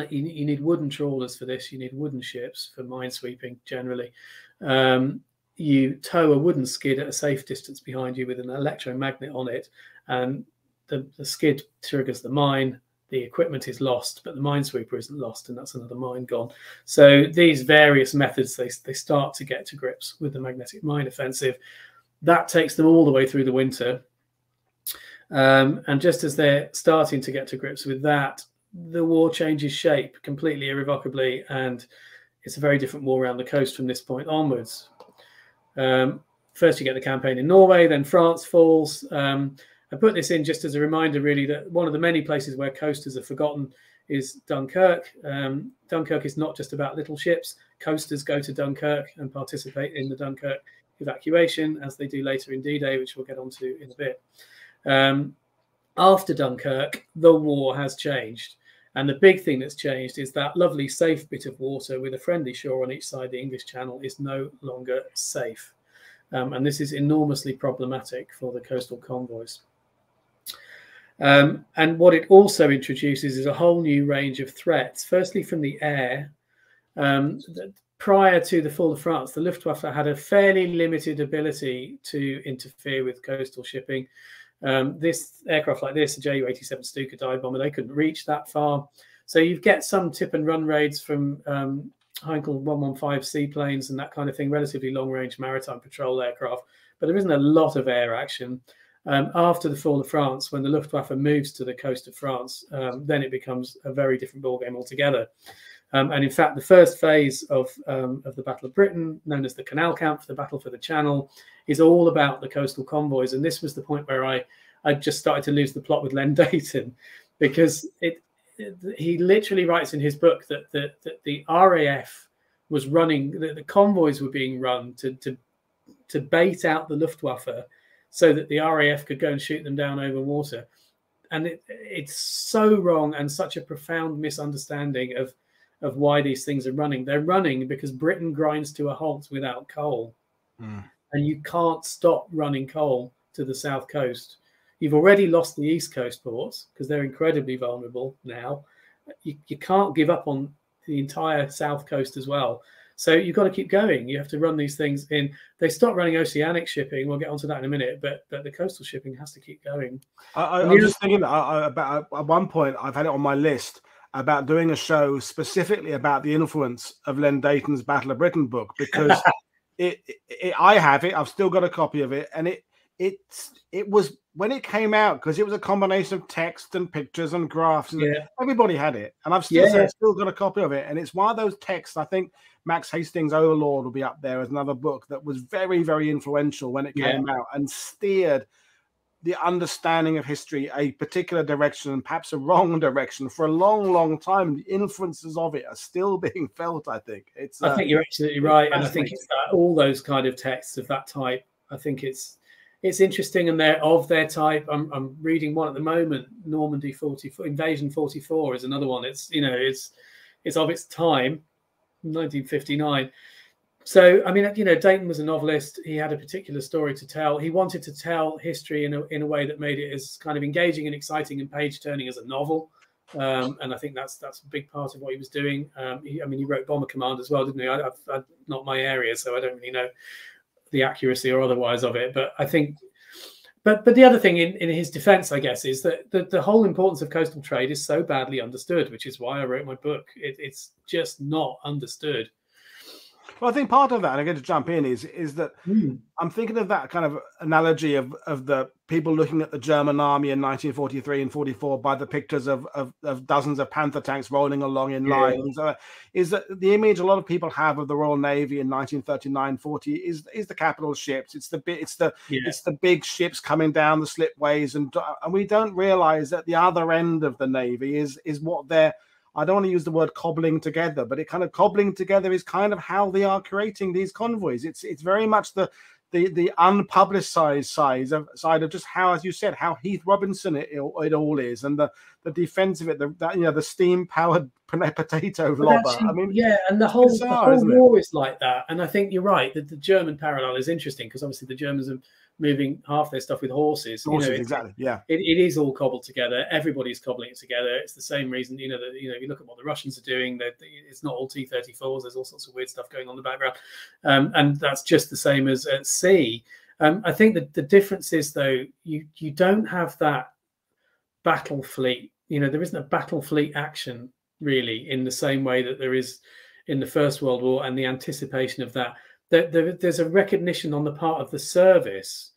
um, you, you, need wooden trawlers for this. You need wooden ships for mine sweeping generally. Um, you tow a wooden skid at a safe distance behind you with an electromagnet on it, and the, the skid triggers the mine, the equipment is lost, but the minesweeper isn't lost, and that's another mine gone. So these various methods, they, they start to get to grips with the magnetic mine offensive. That takes them all the way through the winter. Um, and just as they're starting to get to grips with that, the war changes shape completely irrevocably, and it's a very different war around the coast from this point onwards. Um, first, you get the campaign in Norway, then France falls. Um, I put this in just as a reminder, really, that one of the many places where coasters are forgotten is Dunkirk. Um, Dunkirk is not just about little ships. Coasters go to Dunkirk and participate in the Dunkirk evacuation, as they do later in D-Day, which we'll get onto in a bit. Um, after Dunkirk, the war has changed. And the big thing that's changed is that lovely, safe bit of water with a friendly shore on each side, the English Channel, is no longer safe. Um, and this is enormously problematic for the coastal convoys. Um, and what it also introduces is a whole new range of threats. Firstly, from the air. Um, prior to the fall of France, the Luftwaffe had a fairly limited ability to interfere with coastal shipping. Um, this aircraft like this, a Ju-87 Stuka dive bomber, they couldn't reach that far. So you get some tip and run raids from um, Heinkel 115 seaplanes and that kind of thing, relatively long range maritime patrol aircraft, but there isn't a lot of air action. Um, after the fall of France, when the Luftwaffe moves to the coast of France, um, then it becomes a very different ballgame altogether. Um, and in fact, the first phase of, um, of the Battle of Britain, known as the Kanalkampf, the Battle for the Channel, is all about the coastal convoys. And this was the point where I, I just started to lose the plot with Len <laughs> Deighton because it, it he literally writes in his book that, that, that the RAF was running, that the convoys were being run to, to, to bait out the Luftwaffe so that the RAF could go and shoot them down over water. And it, it's so wrong and such a profound misunderstanding of, of why these things are running. They're running because Britain grinds to a halt without coal. Mm. And you can't stop running coal to the south coast. You've already lost the east coast ports because they're incredibly vulnerable now. You, you can't give up on the entire south coast as well. So you've got to keep going. You have to run these things in. They stop running oceanic shipping. We'll get onto that in a minute, but but the coastal shipping has to keep going. I, am just thinking about at one point I've had it on my list about doing a show specifically about the influence of Len Deighton's Battle of Britain book <laughs> because it, it, it, I have it. I've still got a copy of it, and it it's it was when it came out because it was a combination of text and pictures and graphs. And yeah. Everybody had it, and I've still yeah. still got a copy of it. And it's one of those texts. I think Max Hastings' Overlord will be up there as another book that was very very influential when it came yeah. out and steered the understanding of history a particular direction and perhaps a wrong <laughs> direction for a long long time the influences of it are still <laughs> being felt i think it's i uh, think you're absolutely right and i think it's that, all those kind of texts of that type i think it's it's interesting and they're of their type. I'm, I'm reading one at the moment. Normandy 44, Invasion 44 is another one. It's you know it's it's of its time, 1959. So I mean you know Deighton was a novelist. He had a particular story to tell. He wanted to tell history in a in a way that made it as kind of engaging and exciting and page turning as a novel. Um, and I think that's that's a big part of what he was doing. Um, he, I mean, he wrote Bomber Command as well, didn't he? I, I've, not my area, so I don't really know the accuracy or otherwise of it. But I think, but but the other thing in, in his defense, I guess, is that the, the whole importance of coastal trade is so badly understood, which is why I wrote my book. It, it's just not understood. Well, I think part of that, and I'm going to jump in, is is that mm. I'm thinking of that kind of analogy of of the people looking at the German army in 1943 and 44 by the pictures of of, of dozens of Panther tanks rolling along in yeah. line. So is that the image a lot of people have of the Royal Navy in 1939, 40 is is the capital ships. It's the it's the yeah. it's the big ships coming down the slipways, and and we don't realize that the other end of the navy is is what they're I don't want to use the word cobbling together, but it kind of cobbling together is kind of how they are creating these convoys. It's it's very much the the the unpublicized side of side of just how, as you said, how Heath Robinson it, it all is, and the the defense of it, the that, you know the steam powered <laughs> potato lobber. Actually, I mean, yeah, and the whole bizarre, the whole war is like that. And I think you're right that the German parallel is interesting because obviously the Germans are moving half their stuff with horses. Horses, you know, exactly. Yeah, it, it is all cobbled together. Everybody's cobbling it together. It's the same reason, you know, that you know, you look at what the Russians are doing. That it's not all T-34s. There's all sorts of weird stuff going on in the background, um, and that's just the same as at sea. Um, I think that the difference is though you you don't have that battle fleet. You know, there isn't a battle fleet action really in the same way that there is in the First World War and the anticipation of that. There, there's a recognition on the part of the service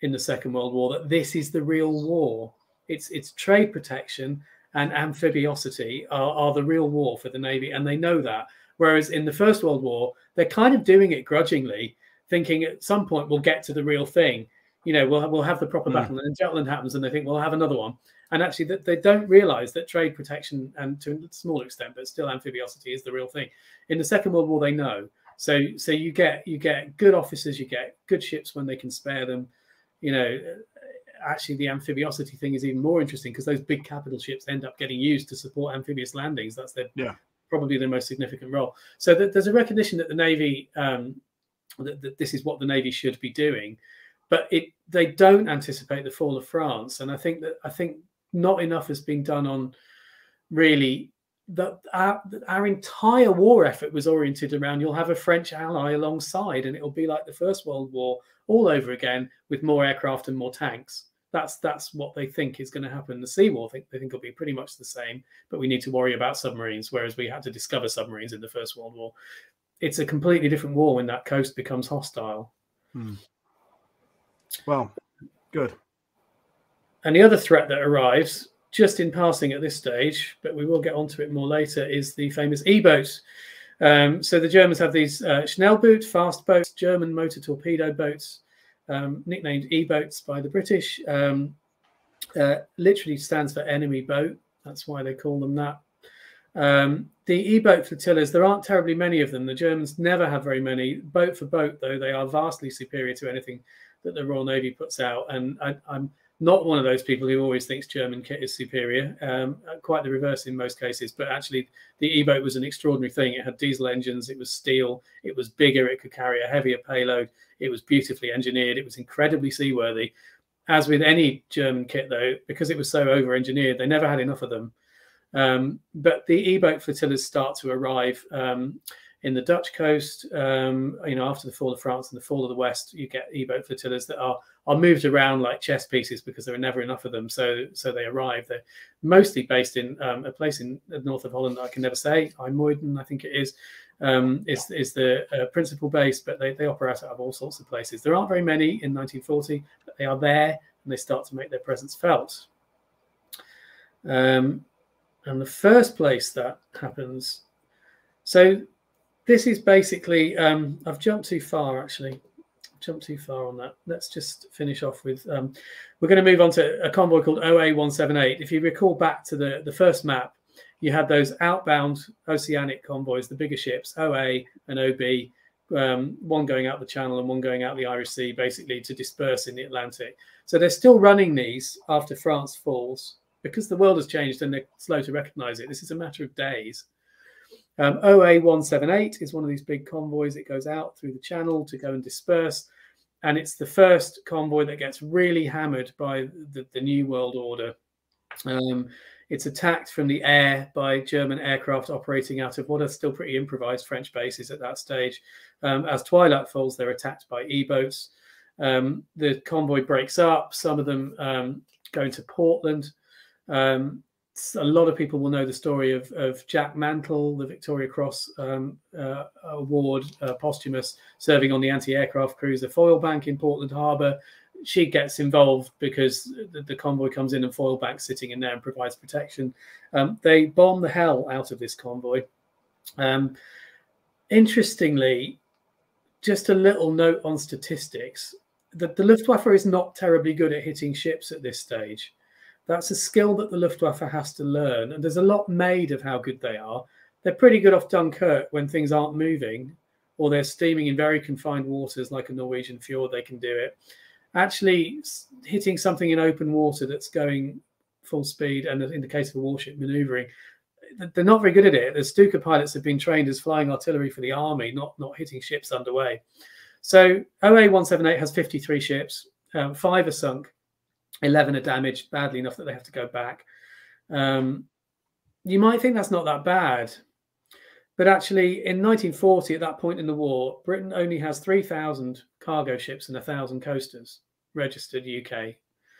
in the Second World War that this is the real war. It's it's trade protection and amphibiosity are, are the real war for the Navy, and they know that. Whereas in the First World War, they're kind of doing it grudgingly, thinking at some point we'll get to the real thing. You know, we'll we'll have the proper mm. battle, and then Jutland happens, and they think we'll have another one. And actually, that they don't realise that trade protection and to a small extent, but still amphibiosity is the real thing. In the Second World War, they know. So so you get you get good officers, you get good ships when they can spare them you know, actually the amphibiosity thing is even more interesting because those big capital ships end up getting used to support amphibious landings. That's their yeah. probably their most significant role. So th- there's a recognition that the navy um, that, that, this is what the navy should be doing, but it they don't anticipate the fall of France, and I think that I think not enough has been done on really that our, our entire war effort was oriented around you'll have a French ally alongside, and it'll be like the First World War all over again with more aircraft and more tanks. That's that's what they think is going to happen. The sea war, think they think will be pretty much the same, but we need to worry about submarines, whereas we had to discover submarines in the First World War. It's a completely different war when that coast becomes hostile. Hmm. Well, good. And the other threat that arrives just in passing at this stage, but we will get onto it more later, is the famous E-boat. Um, so the Germans have these uh, Schnellboot, fast boats, German motor torpedo boats, um, nicknamed E-boats by the British. Um, uh, literally stands for enemy boat. That's why they call them that. Um, the E-boat flotillas, there aren't terribly many of them. The Germans never have very many. Boat for boat, though, they are vastly superior to anything that the Royal Navy puts out. And I, I'm not one of those people who always thinks German kit is superior. Um, quite the reverse in most cases. But actually, the E-boat was an extraordinary thing. It had diesel engines. It was steel. It was bigger. It could carry a heavier payload. It was beautifully engineered. It was incredibly seaworthy. As with any German kit, though, because it was so over-engineered, they never had enough of them. Um, but the E-boat flotillas start to arrive. Um, in the Dutch coast, um, you know, after the fall of France and the fall of the West, you get E-boat flotillas that are are moved around like chess pieces because there are never enough of them. So so they arrive. They're mostly based in um, a place in the north of Holland I can never say. IJmuiden, I think it is, um, is is the uh, principal base, but they, they operate out of all sorts of places. There aren't very many in 1940, but they are there and they start to make their presence felt. Um, and the first place that happens, so this is basically, um, I've jumped too far actually. Jumped too far on that. Let's just finish off with, um, we're going to move on to a convoy called OA178. If you recall back to the, the first map, you had those outbound oceanic convoys, the bigger ships, OA and OB, um, one going out the channel and one going out the Irish Sea, basically to disperse in the Atlantic. So they're still running these after France falls because the world has changed and they're slow to recognize it. This is a matter of days. Um, OA 178 is one of these big convoys. It goes out through the channel to go and disperse. And it's the first convoy that gets really hammered by the, the New World Order. Um, it's attacked from the air by German aircraft operating out of what are still pretty improvised French bases at that stage. Um, as twilight falls, they're attacked by E boats. Um, the convoy breaks up. Some of them um, go into Portland. Um, a lot of people will know the story of, of Jack Mantle, the Victoria Cross um, uh, Award, uh, posthumous, serving on the anti-aircraft cruiser Foylebank in Portland Harbour. She gets involved because the, the, convoy comes in and Foylebank's sitting in there and provides protection. Um, they bomb the hell out of this convoy. Um, interestingly, just a little note on statistics. The, the Luftwaffe is not terribly good at hitting ships at this stage. That's a skill that the Luftwaffe has to learn. And there's a lot made of how good they are. They're pretty good off Dunkirk when things aren't moving, or they're steaming in very confined waters like a Norwegian fjord, they can do it. Actually, hitting something in open water that's going full speed, and in the case of a warship maneuvering, they're not very good at it. The Stuka pilots have been trained as flying artillery for the army, not not hitting ships underway. So OA 178 has 53 ships, um, five are sunk, 11 are damaged badly enough that they have to go back. Um, you might think that's not that bad, but actually, in 1940, at that point in the war, Britain only has 3,000 cargo ships and 1,000 coasters registered UK.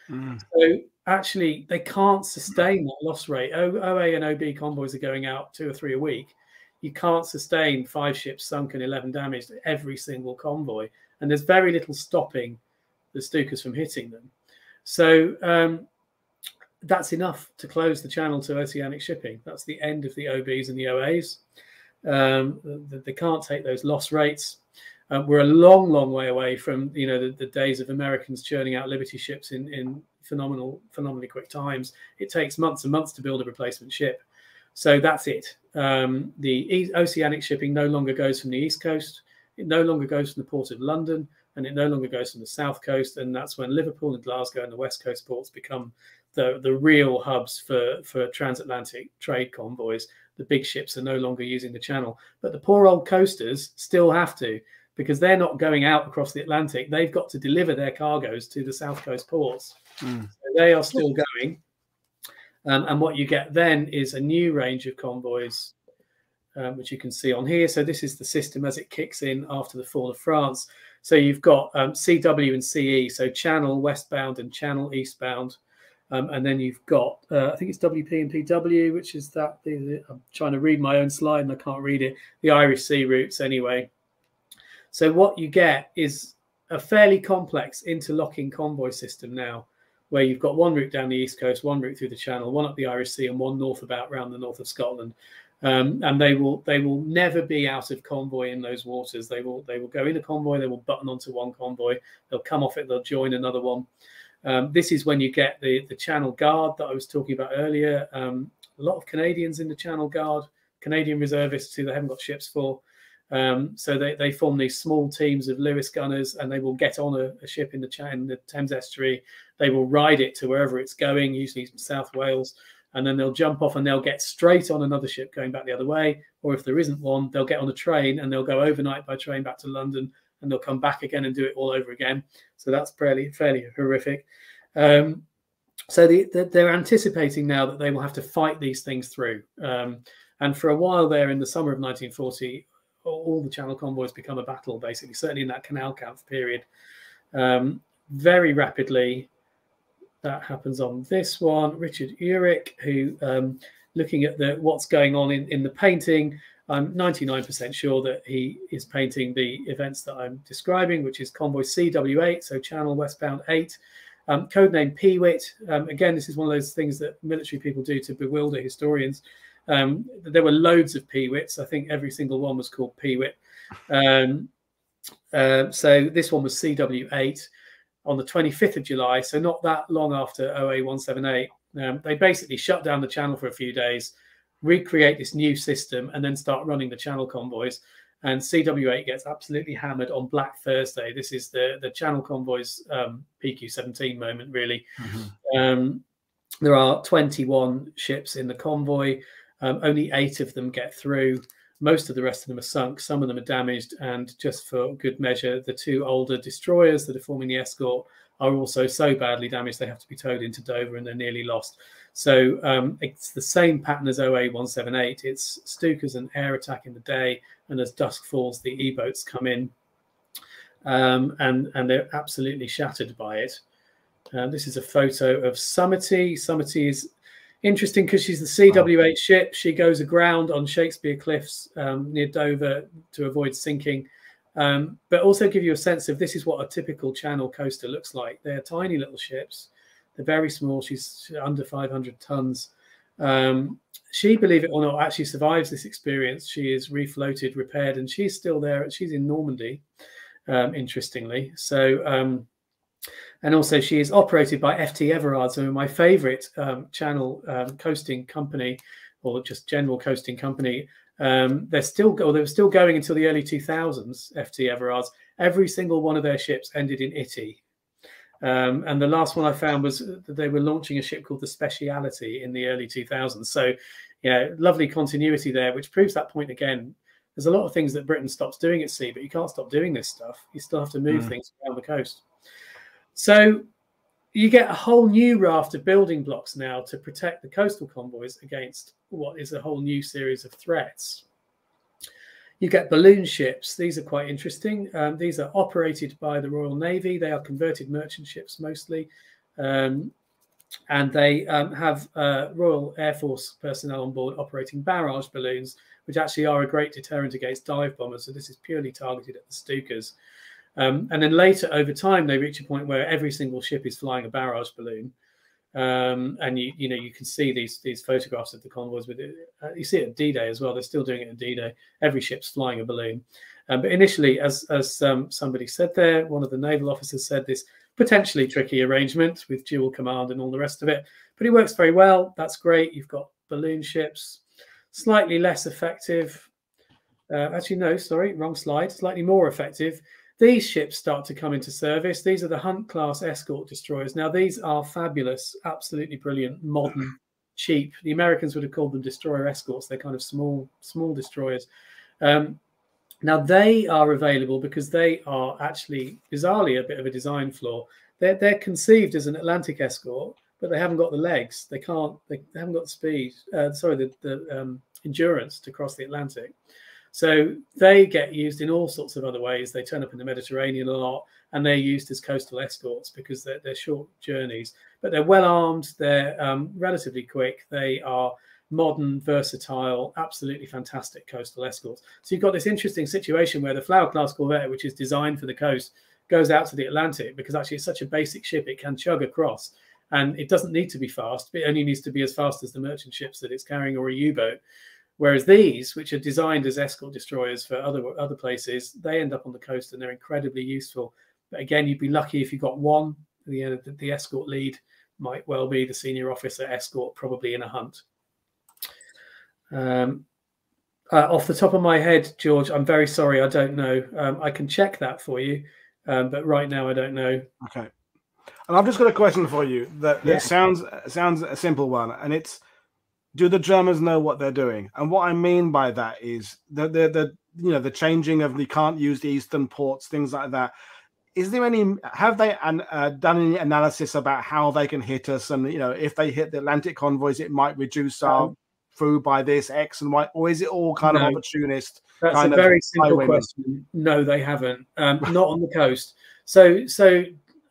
Mm. So actually, they can't sustain that loss rate. OA and OB convoys are going out two or three a week. You can't sustain five ships sunk and 11 damaged every single convoy. And there's very little stopping the Stukas from hitting them. So um, that's enough to close the channel to oceanic shipping. That's the end of the OBs and the OAs. Um, they can't take those loss rates. Uh, we're a long, long way away from you know the, the, days of Americans churning out Liberty ships in, in phenomenal, phenomenally quick times. It takes months and months to build a replacement ship. So that's it. Um, the oceanic shipping no longer goes from the east coast. It no longer goes from the port of London, and it no longer goes from the south coast. And that's when Liverpool and Glasgow and the west coast ports become the the real hubs for for transatlantic trade convoys. The big ships are no longer using the channel, but the poor old coasters still have to because they're not going out across the Atlantic. They've got to deliver their cargoes to the south coast ports. Mm. So they are still going. Um, and what you get then is a new range of convoys, um, which you can see on here. So this is the system as it kicks in after the fall of France. So you've got um, CW and CE, so channel westbound and channel eastbound. Um, and then you've got, uh, I think it's WP and PW, which is that. The, the, I'm trying to read my own slide and I can't read it. The Irish Sea routes, anyway. So what you get is a fairly complex interlocking convoy system now, where you've got one route down the east coast, one route through the Channel, one up the Irish Sea, and one north about round the north of Scotland. Um, and they will they will never be out of convoy in those waters. They will they will go in a convoy. They will button onto one convoy. They'll come off it. They'll join another one. Um, this is when you get the the Channel Guard that I was talking about earlier. Um, a lot of Canadians in the Channel Guard, Canadian reservists who they haven't got ships for. Um, so they, they form these small teams of Lewis gunners, and they will get on a, a ship in the, in the Thames estuary. They will ride it to wherever it's going, usually South Wales, and then they'll jump off and they'll get straight on another ship going back the other way. Or if there isn't one, they'll get on a train and they'll go overnight by train back to London, and they'll come back again and do it all over again. So that's fairly fairly horrific. Um, so the, the, they're anticipating now that they will have to fight these things through. Um, and for a while there in the summer of 1940, all the channel convoys become a battle, basically, certainly in that Kanalkampf period. Um, very rapidly, that happens on this one. Richard Eurich, who, um, looking at the what's going on in, in the painting, I'm 99% sure that he is painting the events that I'm describing, which is convoy CW8, so channel westbound 8, um, codename Peewit. Um, again, this is one of those things that military people do to bewilder historians. Um, there were loads of Peewits. I think every single one was called Peewit. Um, uh, so this one was CW8 on the 25th of July. So not that long after OA 178. Um, they basically shut down the channel for a few days, recreate this new system, and then start running the channel convoys. And CW8 gets absolutely hammered on Black Thursday. This is the the channel convoys um, PQ17 moment, really. Mm-hmm. Um, there are 21 ships in the convoy. Um, only eight of them get through. Most of the rest of them are sunk. Some of them are damaged. And just for good measure, the two older destroyers that are forming the escort are also so badly damaged they have to be towed into Dover and they're nearly lost. So um, it's the same pattern as OA 178. It's Stukas and air attack in the day, and as dusk falls, the E boats come in, um, and and they're absolutely shattered by it. Uh, this is a photo of Summity. Summity is interesting because she's the CW8 ship. She goes aground on Shakespeare Cliffs um, near Dover to avoid sinking. Um, but also give you a sense of this is what a typical channel coaster looks like. They're tiny little ships. They're very small. She's under 500 tons. Um, she, believe it or not, actually survives this experience. She is refloated, repaired, and she's still there. She's in Normandy, um, interestingly. So um, and also she is operated by FT Everard, so my favorite um, channel um, coasting company or just general coasting company. Um, they're still, or they were still going until the early 2000s. FT Everards. Every single one of their ships ended in Itty. Um, and the last one I found was that they were launching a ship called the Speciality in the early 2000s. So, yeah, lovely continuity there, which proves that point again. There's a lot of things that Britain stops doing at sea, but you can't stop doing this stuff. You still have to move mm. things around the coast. So you get a whole new raft of building blocks now to protect the coastal convoys against what is a whole new series of threats. You get balloon ships. These are quite interesting. Um, these are operated by the Royal Navy. They are converted merchant ships mostly. Um, and they um, have uh, Royal Air Force personnel on board operating barrage balloons, which actually are a great deterrent against dive bombers. So this is purely targeted at the Stukas. Um, and then later, over time, they reach a point where every single ship is flying a barrage balloon. Um, and you you know you can see these these photographs of the convoys with it. Uh, you see it at D-Day as well. They're still doing it at D-Day. Every ship's flying a balloon. Um, but initially, as as um, somebody said there, one of the naval officers said this potentially tricky arrangement with dual command and all the rest of it. But it works very well. That's great. You've got balloon ships, slightly less effective. Uh, actually, no, sorry, wrong slide. Slightly more effective these ships start to come into service. These are the Hunt class escort destroyers. Now, these are fabulous, absolutely brilliant, modern, cheap. The Americans would have called them destroyer escorts. They're kind of small, small destroyers. Um, now, they are available because they are actually, bizarrely, a bit of a design flaw. They're, they're conceived as an Atlantic escort, but they haven't got the legs. They can't, they, haven't got the speed, uh, sorry, the, the um, endurance to cross the Atlantic. So they get used in all sorts of other ways. They turn up in the Mediterranean a lot, and they're used as coastal escorts because they're, they're short journeys. But they're well armed. They're um, relatively quick. They are modern, versatile, absolutely fantastic coastal escorts. So you've got this interesting situation where the Flower class corvette, which is designed for the coast, goes out to the Atlantic because actually it's such a basic ship it can chug across. And it doesn't need to be fast. It only needs to be as fast as the merchant ships that it's carrying or a U-boat. Whereas these, which are designed as escort destroyers for other other places, they end up on the coast and they're incredibly useful. But again, you'd be lucky if you got one. The, the, the escort lead might well be the senior officer escort, probably in a hunt. Um, uh, off the top of my head, George, I'm very sorry, I don't know. Um, I can check that for you, um, but right now I don't know. Okay. And I've just got a question for you that, that yeah. sounds sounds a simple one, and it's do the Germans know what they're doing? And what I mean by that is the the, the you know the changing of the can't use the eastern ports, things like that. Is there any? Have they uh, done any analysis about how they can hit us? And you know, if they hit the Atlantic convoys, it might reduce our um, through by this X and Y, or is it all kind no, of opportunist? That's a very simple question. No, they haven't. Um, <laughs> not on the coast. So, so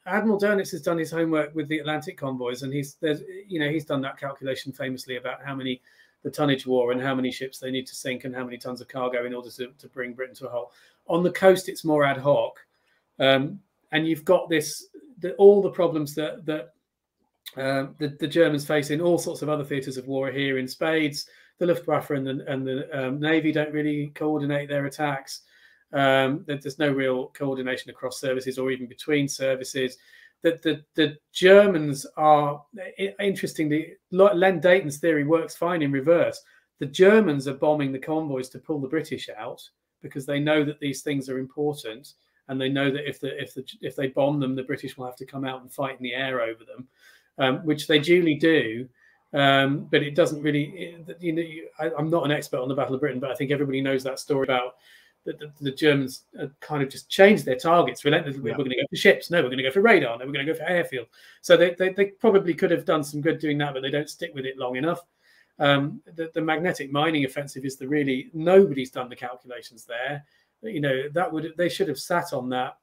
Admiral Dönitz has done his homework with the Atlantic convoys, and he's there's you know he's done that calculation famously about how many the tonnage war and how many ships they need to sink and how many tons of cargo in order to, to bring Britain to a halt. On the coast, it's more ad hoc, um, and you've got this the, all the problems that that uh, the, the, Germans face in all sorts of other theatres of war here in spades. The Luftwaffe and the, and the um, Navy don't really coordinate their attacks. Um, there's no real coordination across services or even between services. The, the, the Germans are interestingly, Len Deighton's theory works fine in reverse. The Germans are bombing the convoys to pull the British out because they know that these things are important, and they know that if the if the if they bomb them, the British will have to come out and fight in the air over them, um, which they duly do. Um, but it doesn't really, you know, I, am not an expert on the Battle of Britain, but I think everybody knows that story about the, the, the, Germans kind of just changed their targets relentlessly. Yeah. We're going to go for ships. No, we're going to go for radar. No, we're going to go for airfield. So they, they, they, probably could have done some good doing that, but they don't stick with it long enough. Um, the, the, magnetic mining offensive is the really nobody's done the calculations there. You know that would they should have sat on that,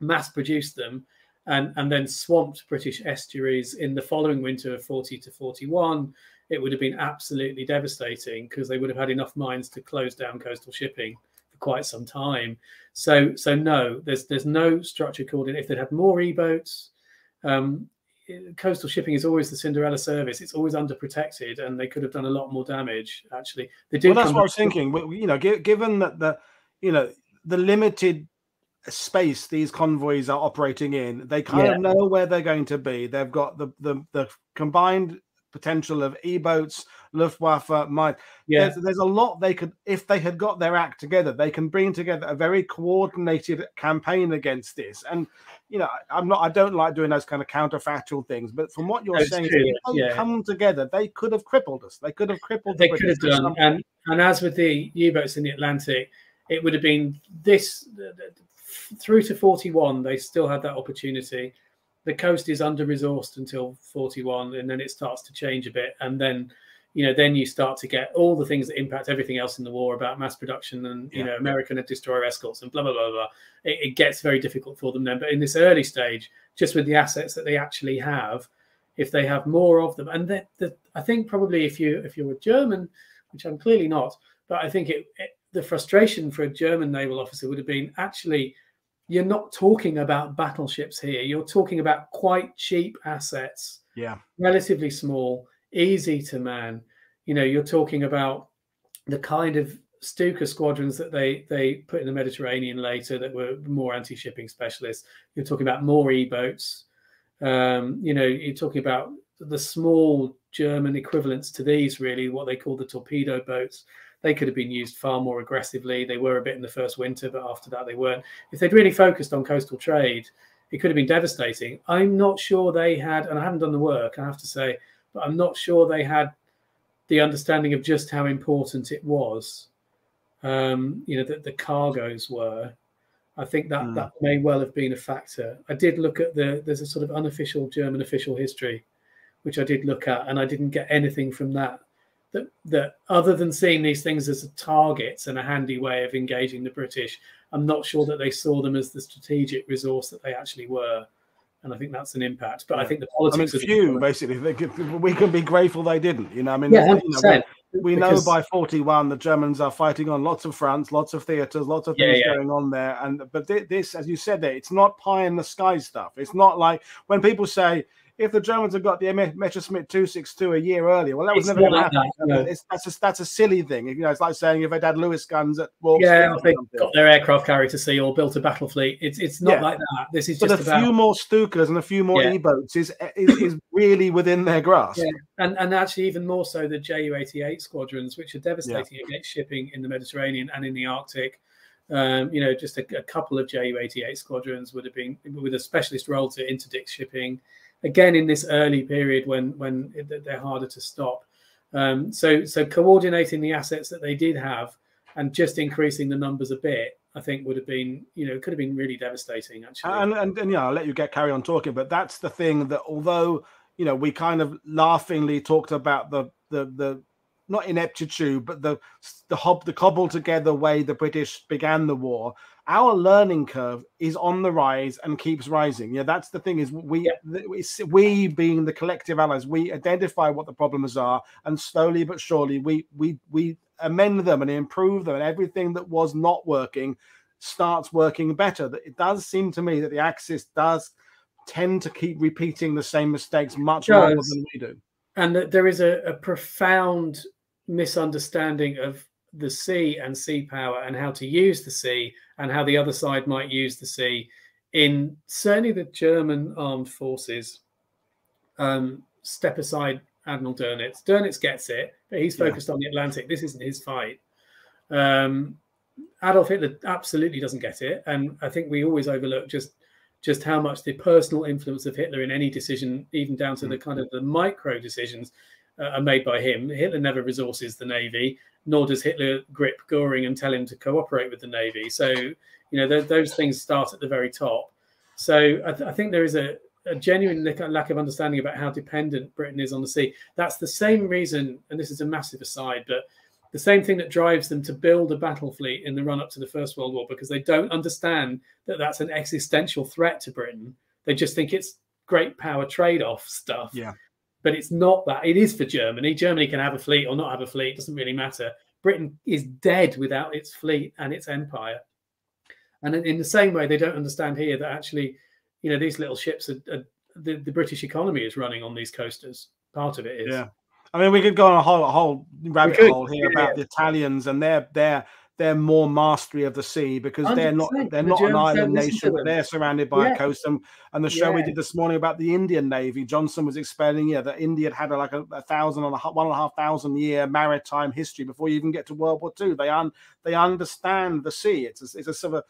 mass produced them, and and then swamped British estuaries in the following winter of 40 to 41. It would have been absolutely devastating because they would have had enough mines to close down coastal shipping for quite some time. So so no, there's there's no structure called it. If they had more e-boats, um, coastal shipping is always the Cinderella service. It's always underprotected, and they could have done a lot more damage. Actually, they do. Well, that's what I was thinking. You know, given that the you know the limited space these convoys are operating in, they kind yeah. of know where they're going to be. They've got the the, the combined potential of e-boats, Luftwaffe might. Yeah. There's, there's a lot they could, if they had got their act together, they can bring together a very coordinated campaign against this. And you know, I'm not, I don't like doing those kind of counterfactual things, but from what you're That's saying, true, if they yeah. come together, they could have crippled us. They could have crippled. they the could have done. And and as with the U-boats in the Atlantic, it would have been this through to 41. They still had that opportunity. The coast is under resourced until 41, and then it starts to change a bit. And then, you know, then you start to get all the things that impact everything else in the war about mass production and you Yeah. know American destroyer escorts and blah blah blah blah. It, it gets very difficult for them then. But in this early stage, just with the assets that they actually have, if they have more of them, and that the, I think probably if you if you're a German, which I'm clearly not, but I think it, it the frustration for a German naval officer would have been actually you're not talking about battleships here. You're talking about quite cheap assets, Yeah. relatively small, easy to man. You know, you're talking about the kind of Stuka squadrons that they they put in the Mediterranean later that were more anti-shipping specialists. You're talking about more e-boats. Um, you know, you're talking about the small German equivalents to these, really, what they call the torpedo boats. They could have been used far more aggressively. They were a bit in the first winter, but after that, they weren't. If they'd really focused on coastal trade, it could have been devastating. I'm not sure they had, and I haven't done the work, I have to say, but I'm not sure they had the understanding of just how important it was. Um, you know, that the cargoes were. I think that Mm. that may well have been a factor. I did look at the there's a sort of unofficial German official history, which I did look at, and I didn't get anything from that. That that other than seeing these things as targets and a handy way of engaging the British, I'm not sure that they saw them as the strategic resource that they actually were. And I think that's an impact. But I think the I mean, politics the few basically. They could, we can be grateful they didn't. You know, I mean, Yeah, you know, 100%. we know by 41 the Germans are fighting on lots of fronts, lots of theaters, lots of things yeah. going on there. And but thi- this, as you said, there, it's not pie in the sky stuff. It's not like when people say if the Germans had got the Messerschmitt 262 a year earlier, well, that was It's never going to happen. that, no. It's, that's a that's a silly thing. You know, it's like saying if they'd had Lewis guns at Warp yeah, Speed if or they got their aircraft carrier to sea or built a battle fleet. It's it's not Yeah. like that. This is But just a about few more Stukas and a few more Yeah. e-boats is, is is really within their grasp. Yeah. and and actually even more so the Ju-88 squadrons, which are devastating against shipping in the Mediterranean and in the Arctic. Um, you know, just a, a couple of Ju-88 squadrons would have been with a specialist role to interdict shipping. Again, in this early period when when it, they're harder to stop. Um, so so coordinating the assets that they did have and just increasing the numbers a bit, I think would have been you know could have been really devastating actually. And, and and yeah, I'll let you get carry on talking, but that's the thing that although you know we kind of laughingly talked about the the the not ineptitude, but the the hob the cobbled together way the British began the war. Our learning curve is on the rise and keeps rising. Yeah, that's the thing. Is we it's, we being the collective allies, we identify what the problems are, and slowly but surely we we we amend them and improve them, and everything that was not working starts working better. It does seem to me that the Axis does tend to keep repeating the same mistakes much more than we do. and that there is a, a profound misunderstanding of the sea and sea power and how to use the sea and how the other side might use the sea in certainly the German armed forces. Um, step aside Admiral Dönitz. Dönitz gets it, but he's Yeah. focused on the Atlantic. This isn't his fight. Um, Adolf Hitler absolutely doesn't get it, and I think we always overlook just just how much the personal influence of Hitler in any decision, even down to the kind of the micro decisions, uh, are made by him. Hitler never resources the navy, nor does Hitler grip Goering and tell him to cooperate with the navy. So you know th- those things start at the very top. So I, th- I think there is a, a genuine lack lack of understanding about how dependent Britain is on the sea. That's the same reason, and this is a massive aside, but the same thing that drives them to build a battle fleet in the run up to the First World War because they don't understand that that's an existential threat to Britain. They just think it's great power trade off stuff. Yeah. But it's not that. It is for Germany. Germany can have a fleet or not have a fleet. It doesn't really matter. Britain is dead without its fleet and its empire. And in in the same way, they don't understand here that actually, you know, these little ships are, are the, the British economy is running on these coasters. Part of it is. Yeah. I mean, we could go on a whole a whole rabbit hole here yeah, about the Italians and their their their more mastery of the sea because they are not they're the not Germans an island nation. They're surrounded by yeah. a coast. And, and the show yeah. we did this morning about the Indian Navy, Johnson was explaining, yeah, that India had had a, like a, a thousand and a one and a half thousand year maritime history before you even get to World War II. They un, they understand the sea. It's a, it's a sort of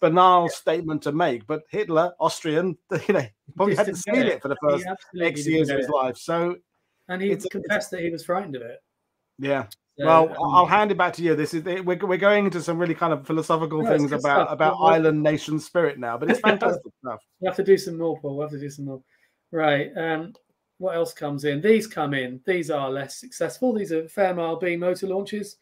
banal yeah. statement to make, but Hitler, Austrian, <laughs> you know, probably had to see it. it for the first X years of his life. So, and he confessed that he was frightened of it. Yeah, well, um, I'll hand it back to you. This is we're, we're going into some really kind of philosophical no, things about stuff. about we'll, island nation spirit now, but it's <laughs> fantastic stuff. We have to do some more, Paul. We have to do some more. Right. Um, what else comes in? These come in. These are less successful. These are Fairmile B motor launches.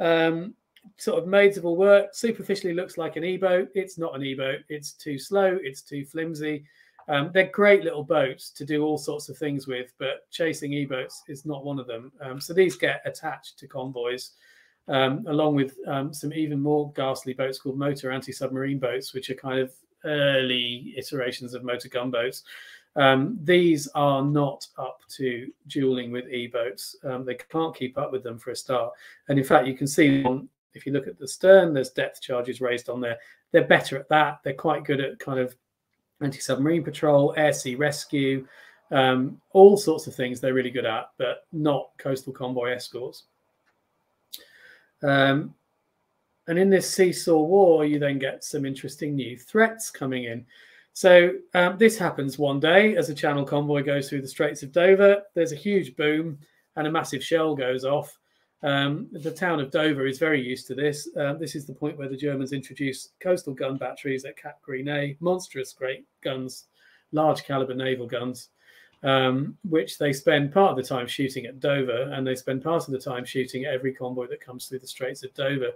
Um, sort of maids of all work. Superficially looks like an e-boat. It's not an e-boat. It's too slow. It's too flimsy. Um, they're great little boats to do all sorts of things with, but chasing e-boats is not one of them. Um, so these get attached to convoys, um, along with um, some even more ghastly boats called motor anti-submarine boats, which are kind of early iterations of motor gunboats. Um, these are not up to dueling with e-boats. Um, they can't keep up with them for a start. And in fact, you can see if you look at the stern, there's depth charges raised on there. They're better at that. They're quite good at kind of anti-submarine patrol, air sea rescue, um, all sorts of things they're really good at, but not coastal convoy escorts. Um, and in this seesaw war, you then get some interesting new threats coming in. So um, this happens one day as a channel convoy goes through the Straits of Dover. There's a huge boom and a massive shell goes off. Um, the town of Dover is very used to this. Uh, this is the point where the Germans introduced coastal gun batteries at Cap Gris Nez, monstrous great guns, large caliber naval guns, um, which they spend part of the time shooting at Dover, and they spend part of the time shooting at every convoy that comes through the Straits of Dover.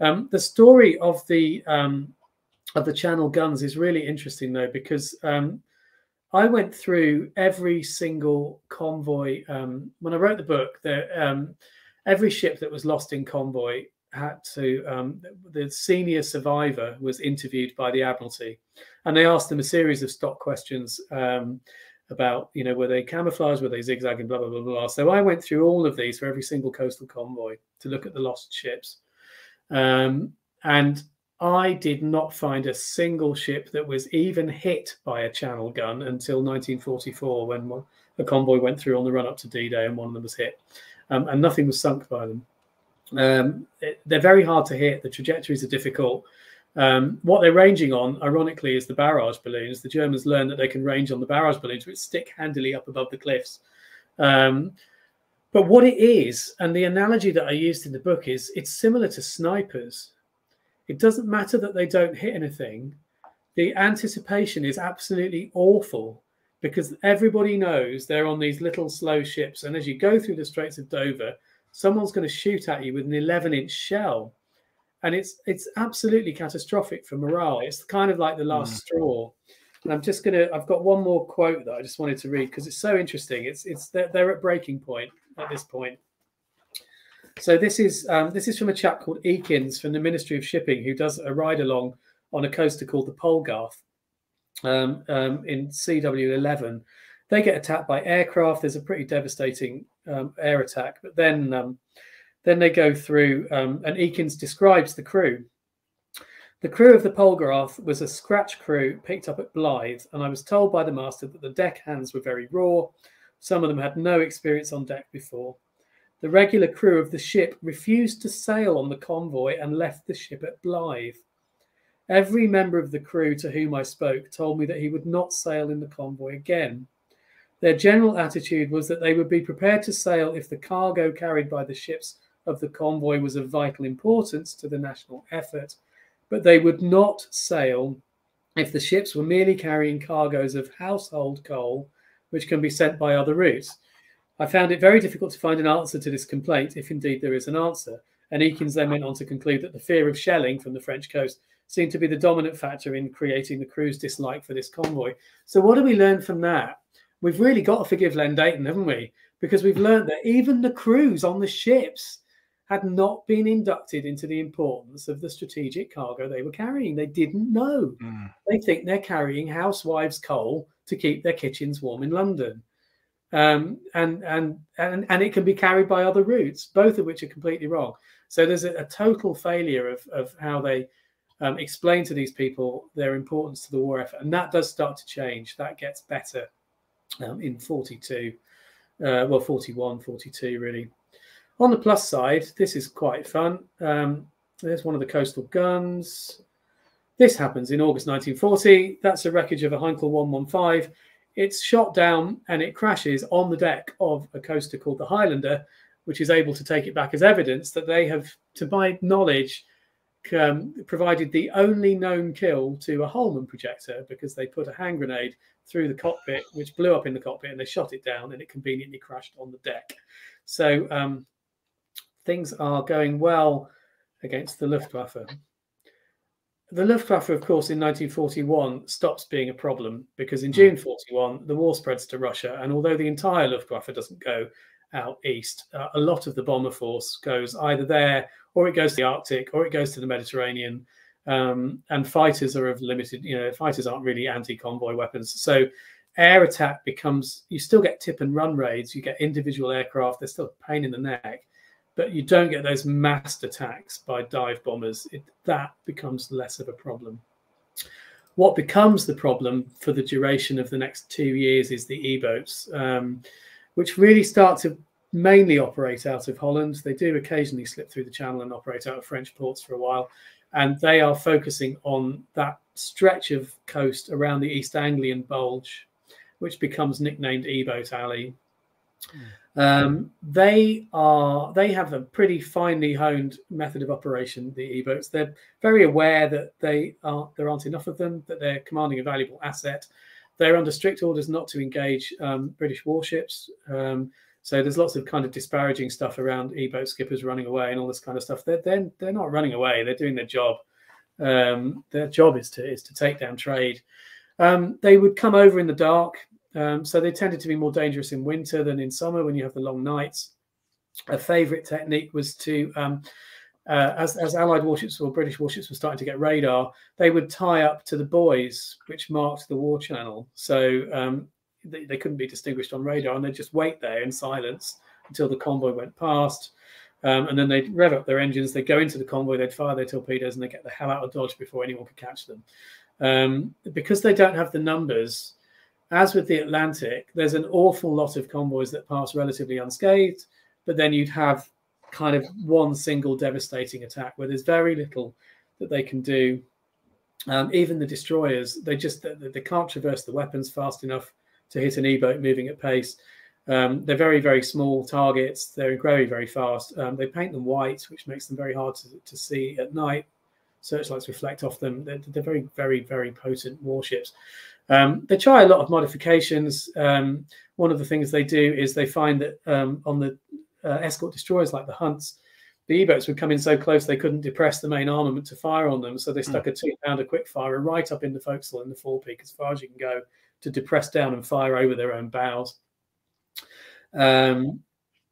Um, the story of the um, of the Channel guns is really interesting though, because um, I went through every single convoy when I wrote the book. There every ship that was lost in convoy had to um, the senior survivor was interviewed by the admiralty and they asked them a series of stock questions um, about you know were they camouflaged were they zigzagging blah blah blah blah. So i went through all of these for every single coastal convoy to look at the lost ships. Um, and i did not find a single ship that was even hit by a channel gun until 1944 when a convoy went through on the run up to d-day and one of them was hit um, and nothing was sunk by them. Um, they're very hard to hit. The trajectories are difficult. Um, what they're ranging on, ironically, is the barrage balloons. The Germans learned that they can range on the barrage balloons, which stick handily up above the cliffs. Um, but what it is, and the analogy that I used in the book is, it's similar to snipers. It doesn't matter that they don't hit anything. The anticipation is absolutely awful because everybody knows they're on these little slow ships. And as you go through the Straits of Dover, someone's going to shoot at you with an 11 inch shell. And it's it's absolutely catastrophic for morale. It's kind of like the last mm. straw. And I'm just gonna. I've got one more quote that I just wanted to read because it's so interesting. It's it's they're, they're, at breaking point at this point. So this is um, this is from a chap called Eakins from the Ministry of Shipping who does a ride along on a coaster called the Polgarth, um, um, in CW11, they get attacked by aircraft. There's a pretty devastating um, air attack, but then um, then they go through, um, and Eakins describes the crew. The crew of the Polgarth was a scratch crew picked up at Blyth, and I was told by the master that the deck hands were very raw. Some of them had no experience on deck before. The regular crew of the ship refused to sail on the convoy and left the ship at Blyth. Every member of the crew to whom I spoke told me that he would not sail in the convoy again. Their general attitude was that they would be prepared to sail if the cargo carried by the ships of the convoy was of vital importance to the national effort, but they would not sail if the ships were merely carrying cargoes of household coal, which can be sent by other routes. I found it very difficult to find an answer to this complaint, if indeed there is an answer. And Eakins then went on to conclude that the fear of shelling from the French coast seemed to be the dominant factor in creating the crew's dislike for this convoy. So, what do we learn from that? We've really got to forgive Len Deighton, haven't we? Because we've learned that even the crews on the ships had not been inducted into the importance of the strategic cargo they were carrying. They didn't know. Mm. They think they're carrying housewives' coal to keep their kitchens warm in London. um, and and and and it can be carried by other routes, both of which are completely wrong. So there's a, a total failure of of how they um, explain to these people their importance to the war effort, and that does start to change. That gets better um, in 42, uh, well 41, 42 really. On the plus side, this is quite fun. Um, there's one of the coastal guns. This happens in August 1940. That's a wreckage of a Heinkel 115. It's shot down and it crashes on the deck of a coaster called the Highlander, which is able to take it back as evidence that they have, to my knowledge, um, provided the only known kill to a Holman projector because they put a hand grenade through the cockpit, which blew up in the cockpit, and they shot it down, and it conveniently crashed on the deck. So um, things are going well against the Luftwaffe. The Luftwaffe, of course, in 1941 stops being a problem because in June 41 the war spreads to Russia, and although the entire Luftwaffe doesn't go out east, uh, a lot of the bomber force goes either there or it goes to the Arctic or it goes to the Mediterranean. Um, and fighters are of limited, you know, fighters aren't really anti-convoy weapons. So air attack becomes you still get tip and run raids, you get individual aircraft, they're still a pain in the neck but you don't get those massed attacks by dive bombers. It, that becomes less of a problem. What becomes the problem for the duration of the next two years is the E-boats, um, which really start to mainly operate out of Holland. They do occasionally slip through the channel and operate out of French ports for a while. And they are focusing on that stretch of coast around the East Anglian Bulge, which becomes nicknamed E-boat Alley. Mm. Um, they are they have a pretty finely honed method of operation. The E-boats. They're very aware that they are there aren't enough of them. That they're commanding a valuable asset. They're under strict orders not to engage um, British warships. Um, so there's lots of kind of disparaging stuff around E-boat skippers running away and all this kind of stuff. They're they're, they're not running away. They're doing their job. Um, their job is to is to take down trade. Um, they would come over in the dark. Um, so they tended to be more dangerous in winter than in summer when you have the long nights. A favorite technique was to, um, uh, as, as Allied warships or British warships were starting to get radar, they would tie up to the buoys, which marked the war channel. So um, they, they, couldn't be distinguished on radar and they'd just wait there in silence until the convoy went past. Um, and then they'd rev up their engines, they'd go into the convoy, they'd fire their torpedoes, and they'd get the hell out of Dodge before anyone could catch them. Um, because they don't have the numbers, as with the Atlantic, there's an awful lot of convoys that pass relatively unscathed, but then you'd have kind of one single devastating attack where there's very little that they can do. Um, even the destroyers, they just they, they, can't traverse the weapons fast enough to hit an E-boat moving at pace. Um, they're very very small targets. They're very very fast. Um, they paint them white, which makes them very hard to, to see at night. Searchlights reflect off them. They're, they're very very very potent warships. Um, they try a lot of modifications. Um, one of the things they do is they find that um, on the uh, escort destroyers like the Hunts, the E-boats would come in so close they couldn't depress the main armament to fire on them. So they hmm. stuck mm. a two-pounder quick fire right up in the forecastle in the forepeak as far as you can go to depress down and fire over their own bows. Um,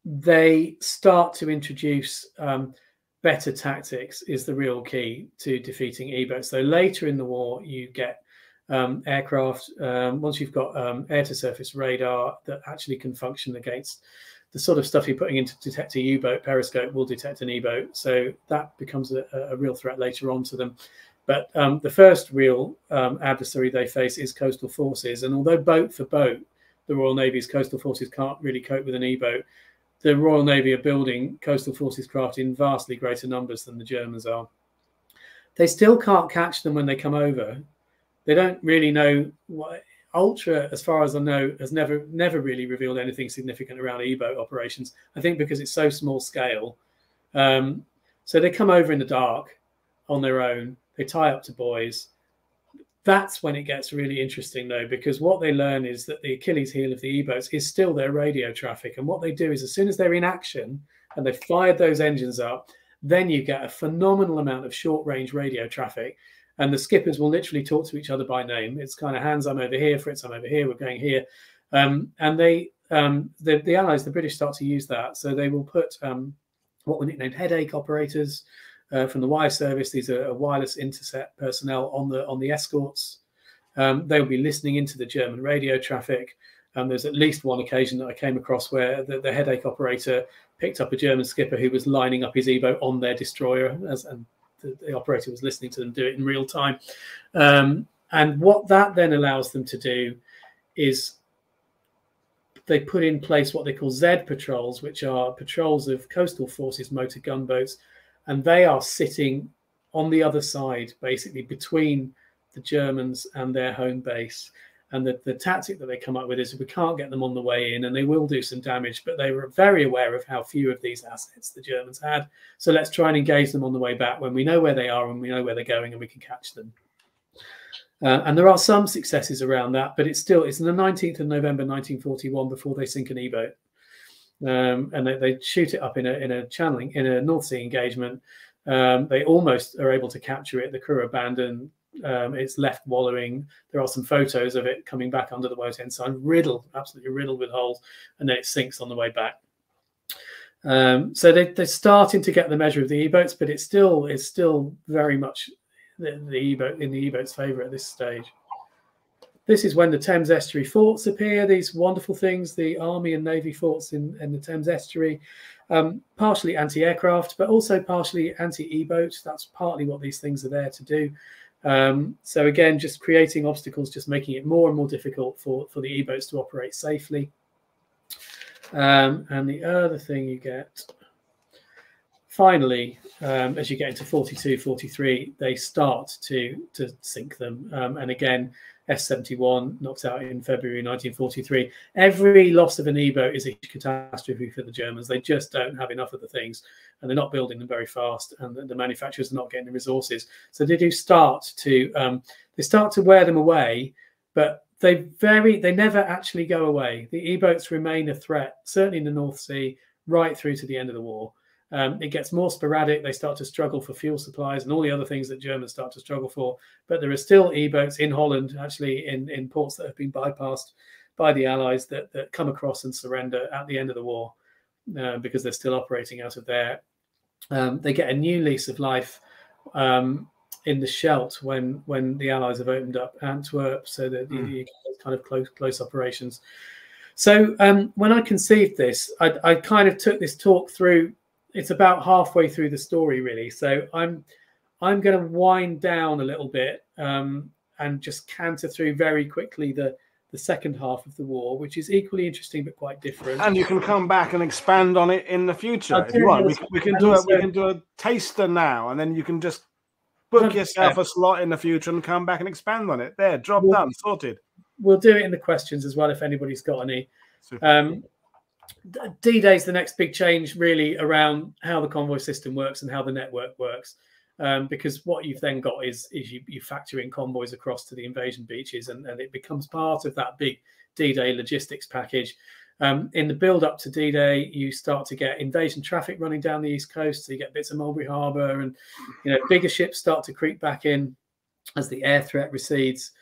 they start to introduce um, better tactics is the real key to defeating E-boats. So later in the war, you get um, aircraft, um, once you've got um, air to surface radar that actually can function against the sort of stuff you're putting into detect a U-boat, periscope will detect an E-boat. So that becomes a, a, real threat later on to them. But um, the first real um, adversary they face is coastal forces. And although boat for boat, the Royal Navy's coastal forces can't really cope with an E-boat, the Royal Navy are building coastal forces craft in vastly greater numbers than the Germans are. They still can't catch them when they come over they don't really know what Ultra, as far as I know, has never never really revealed anything significant around E-boat operations. I think because it's so small scale. Um, so they come over in the dark on their own. They tie up to buoys. That's when it gets really interesting, though, because what they learn is that the Achilles heel of the E-boats is still their radio traffic. And what they do is, as soon as they're in action and they've fired those engines up, then you get a phenomenal amount of short-range radio traffic and the skippers will literally talk to each other by name. It's kind of Hans, I'm over here, Fritz, I'm over here, we're going here. Um, and they, um, the, the Allies, the British start to use that. So they will put um, what were nicknamed headache operators uh, from the Y service. These are wireless intercept personnel on the on the escorts. Um, they will be listening into the German radio traffic. Um, there's at least one occasion that I came across where the, the, headache operator picked up a German skipper who was lining up his E-boat on their destroyer, as, and the, the, operator was listening to them do it in real time. Um, and what that then allows them to do is they put in place what they call Z patrols, which are patrols of coastal forces motor gunboats, and they are sitting on the other side, basically between the Germans and their home base. And the, the tactic that they come up with is we can't get them on the way in, and they will do some damage, but they were very aware of how few of these assets the Germans had. So let's try and engage them on the way back when we know where they are and we know where they're going and we can catch them. Uh, and there are some successes around that, but it's still it's in the 19th of November 1941 before they sink an E-boat, um, and they, they, shoot it up in a in a channeling in a North Sea engagement. Um, they almost are able to capture it. The crew abandon. Um, it's left wallowing. There are some photos of it coming back under the water ensign, riddled, absolutely riddled with holes, and then it sinks on the way back. Um, so they, they're starting to get the measure of the E-boats, but it's still it's still very much the, the E-boat in the E-boat's favour at this stage. This is when the Thames estuary forts appear. These wonderful things, the Army and Navy forts in, in the Thames estuary um, partially anti-aircraft, but also partially anti-e-boat. That's partly what these things are there to do. Um, so again, just creating obstacles, just making it more and more difficult for, for the e-boats to operate safely. Um, and the other thing you get, finally, um, as you get into 42, 43, they start to, to sink them. Um, and again, S71 knocked out in February 1943. Every loss of an E-boat is a catastrophe for the Germans. They just don't have enough of the things, and they're not building them very fast, and the, the manufacturers are not getting the resources. So they do start to um, they start to wear them away, but they very they never actually go away. The E-boats remain a threat, certainly in the North Sea, right through to the end of the war. Um, it gets more sporadic. They start to struggle for fuel supplies and all the other things that Germans start to struggle for. But there are still E-boats in Holland, actually in, in ports that have been bypassed by the Allies that, that come across and surrender at the end of the war uh, because they're still operating out of there. Um, they get a new lease of life um, in the Scheldt when when the Allies have opened up Antwerp, so that mm. you, kind of close close operations. So um, when I conceived this, I, I, kind of took this talk through it's about halfway through the story really. So I'm I'm going to wind down a little bit um, and just canter through very quickly the the second half of the war, which is equally interesting but quite different. And you can come back and expand on it in the future if you want. We, we, can do a, we can do a taster now, and then you can just book yourself a slot in the future and come back and expand on it. There, job we'll, done, sorted. We'll do it in the questions as well if anybody's got any. Um, D Day is the next big change, really, around how the convoy system works and how the network works. Um, because what you've then got is is you, you, factor in convoys across to the invasion beaches, and, and it becomes part of that big D-Day logistics package. Um, in the build up to D-Day, you start to get invasion traffic running down the east coast. So you get bits of Mulberry Harbour, and you know bigger ships start to creep back in as the air threat recedes.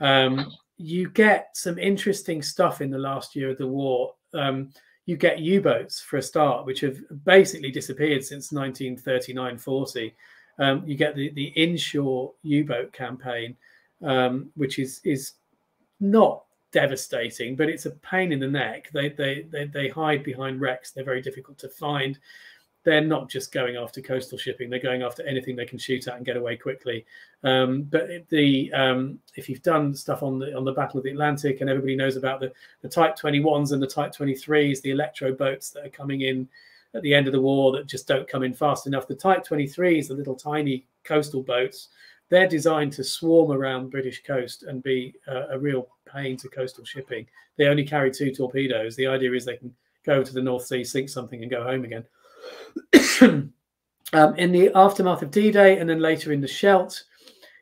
Um, you get some interesting stuff in the last year of the war. Um, you get U-boats for a start, which have basically disappeared since 1939-40. Um, you get the, the inshore U-boat campaign, um, which is is not devastating, but it's a pain in the neck. They, they they they hide behind wrecks. They're very difficult to find they're not just going after coastal shipping; they're going after anything they can shoot at and get away quickly. Um, but the um, if you've done stuff on the on the Battle of the Atlantic, and everybody knows about the the Type 21s and the Type 23s, the electro boats that are coming in at the end of the war that just don't come in fast enough. The Type 23s, the little tiny coastal boats, they're designed to swarm around British coast and be uh, a real pain to coastal shipping. They only carry two torpedoes. The idea is they can go to the North Sea, sink something, and go home again. <coughs> um, in the aftermath of D-Day and then later in the Scheldt,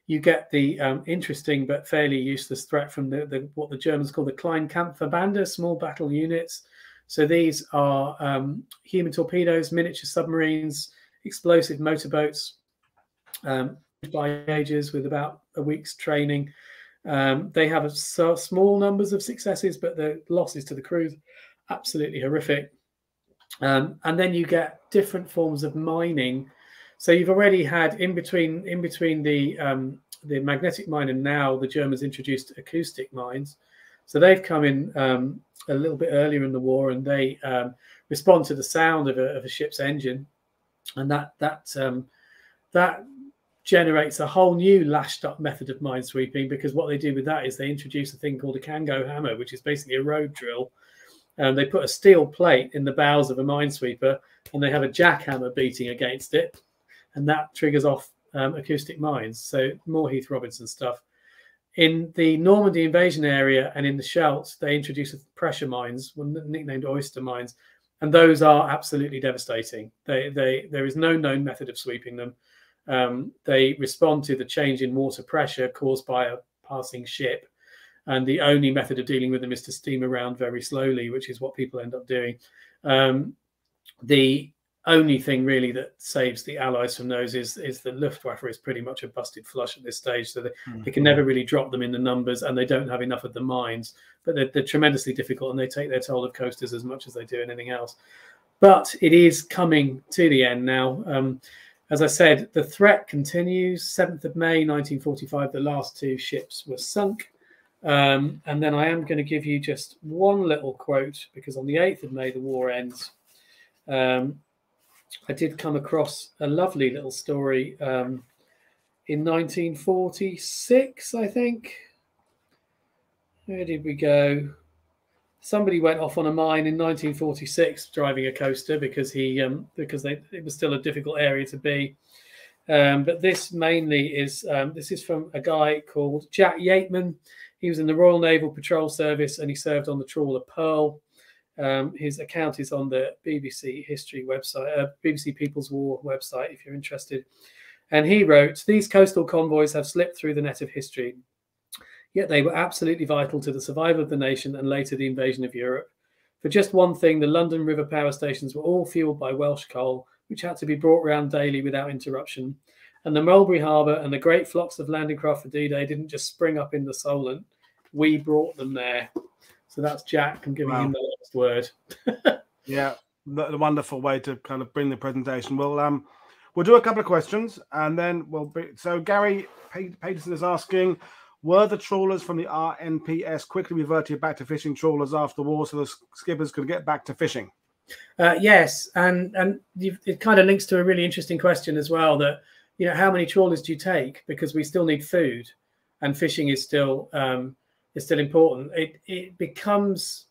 you get the um, interesting but fairly useless threat from the, the, what the Germans call the Kleinkampfverbände, small battle units. So these are um, human torpedoes, miniature submarines, explosive motorboats, um, by ages with about a week's training. Um, they have a, so small numbers of successes, but the losses to the crews absolutely horrific. Um, and then you get different forms of mining. So you've already had in between in between the um, the magnetic mine and now the Germans introduced acoustic mines. So they've come in um, a little bit earlier in the war, and they um, respond to the sound of a, of a, ship's engine, and that that um, that generates a whole new lashed up method of mine sweeping because what they do with that is they introduce a thing called a Kango hammer, which is basically a road drill. And they put a steel plate in the bows of a minesweeper and they have a jackhammer beating against it. And that triggers off um, acoustic mines. So more Heath Robinson stuff. In the Normandy invasion area and in the Scheldt, they introduce pressure mines, nicknamed oyster mines, and those are absolutely devastating. They, they, there is no known method of sweeping them. Um, they respond to the change in water pressure caused by a passing ship. And the only method of dealing with them is to steam around very slowly, which is what people end up doing. Um, the only thing really that saves the Allies from those is is the Luftwaffe is pretty much a busted flush at this stage, so they, mm-hmm. they, can never really drop them in the numbers, and they don't have enough of the mines. But they're, they're, tremendously difficult, and they take their toll of coasters as much as they do anything else. But it is coming to the end now. Um, as I said, the threat continues. 7th of May 1945, the last two ships were sunk. Um, and then I am going to give you just one little quote because on the 8th of May, the war ends. Um, I did come across a lovely little story um, in 1946, I think. Where did we go? somebody went off on a mine in 1946 driving a coaster because he um, because they, it was still a difficult area to be. Um, but this mainly is um, this is from a guy called Jack Yeatman. He was in the Royal Naval Patrol Service and he served on the trawler Pearl. Um, his account is on the BBC History website, uh, BBC People's War website, if you're interested. And he wrote, These coastal convoys have slipped through the net of history. Yet they were absolutely vital to the survival of the nation and later the invasion of Europe. For just one thing, the London River power stations were all fueled by Welsh coal, which had to be brought round daily without interruption. And the Mulberry Harbour and the great flocks of landing craft for D-Day didn't just spring up in the Solent. We brought them there. So that's Jack. I'm giving wow. him the last word. <laughs> yeah, the wonderful way to kind of bring the presentation. We'll um, we'll do a couple of questions, and then we'll be. So Gary Peterson is asking, were the trawlers from the RNPS quickly reverted back to fishing trawlers after the war so the skippers could get back to fishing? Uh, yes, and and it kind of links to a really interesting question as well. That you know, how many trawlers do you take? Because we still need food, and fishing is still um, is still important. It it becomes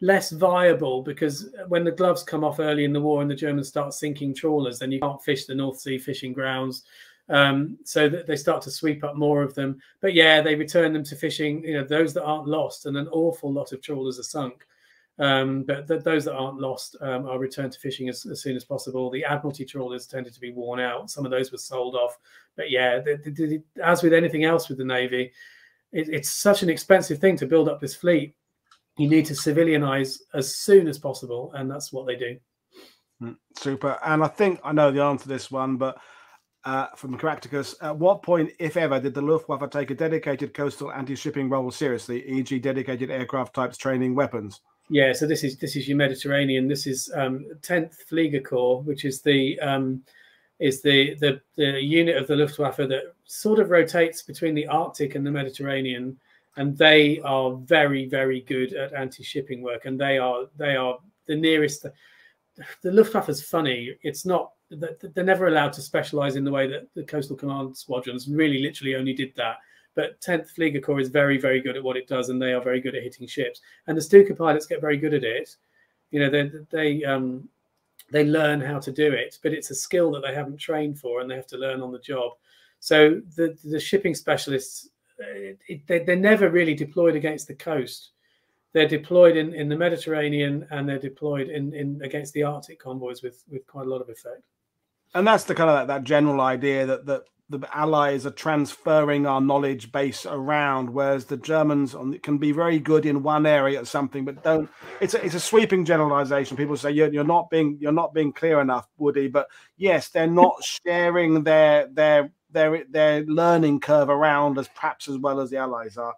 less viable because when the gloves come off early in the war and the Germans start sinking trawlers, then you can't fish the North Sea fishing grounds. Um, so that they start to sweep up more of them. But yeah, they return them to fishing. You know, those that aren't lost, and an awful lot of trawlers are sunk. Um, but th those that aren't lost um, are returned to fishing as, as, soon as possible. The Admiralty trawlers tended to be worn out. Some of those were sold off. But yeah, the, the, the, as with anything else with the Navy, it, it's such an expensive thing to build up this fleet. You need to civilianize as soon as possible, and that's what they do. Mm, super. And I think I know the answer to this one, but uh, from Caractacus. At what point, if ever, did the Luftwaffe take a dedicated coastal anti-shipping role seriously, e.g., dedicated aircraft types training weapons? Yeah, so this is this is your Mediterranean. This is um, 10th Flieger Corps, which is the um, is the, the the unit of the Luftwaffe that sort of rotates between the Arctic and the Mediterranean, and they are very very good at anti-shipping work, and they are they are the nearest. The Luftwaffe is funny. It's not that they're never allowed to specialize in the way that the coastal command squadrons really literally only did that but 10th Flieger Corps is very, very good at what it does, and they are very good at hitting ships. And the Stuka pilots get very good at it. You know, they they um, they learn how to do it, but it's a skill that they haven't trained for, and they have to learn on the job. So the the shipping specialists, it, it, they, they're never really deployed against the coast. They're deployed in, in the Mediterranean, and they're deployed in, in against the Arctic convoys with with quite a lot of effect and that's the kind of that, that general idea that that the allies are transferring our knowledge base around whereas the germans on, can be very good in one area at something but don't it's a, it's a sweeping generalization people say you're, you're not being you're not being clear enough woody but yes they're not <laughs> sharing their their their their learning curve around as perhaps as well as the allies are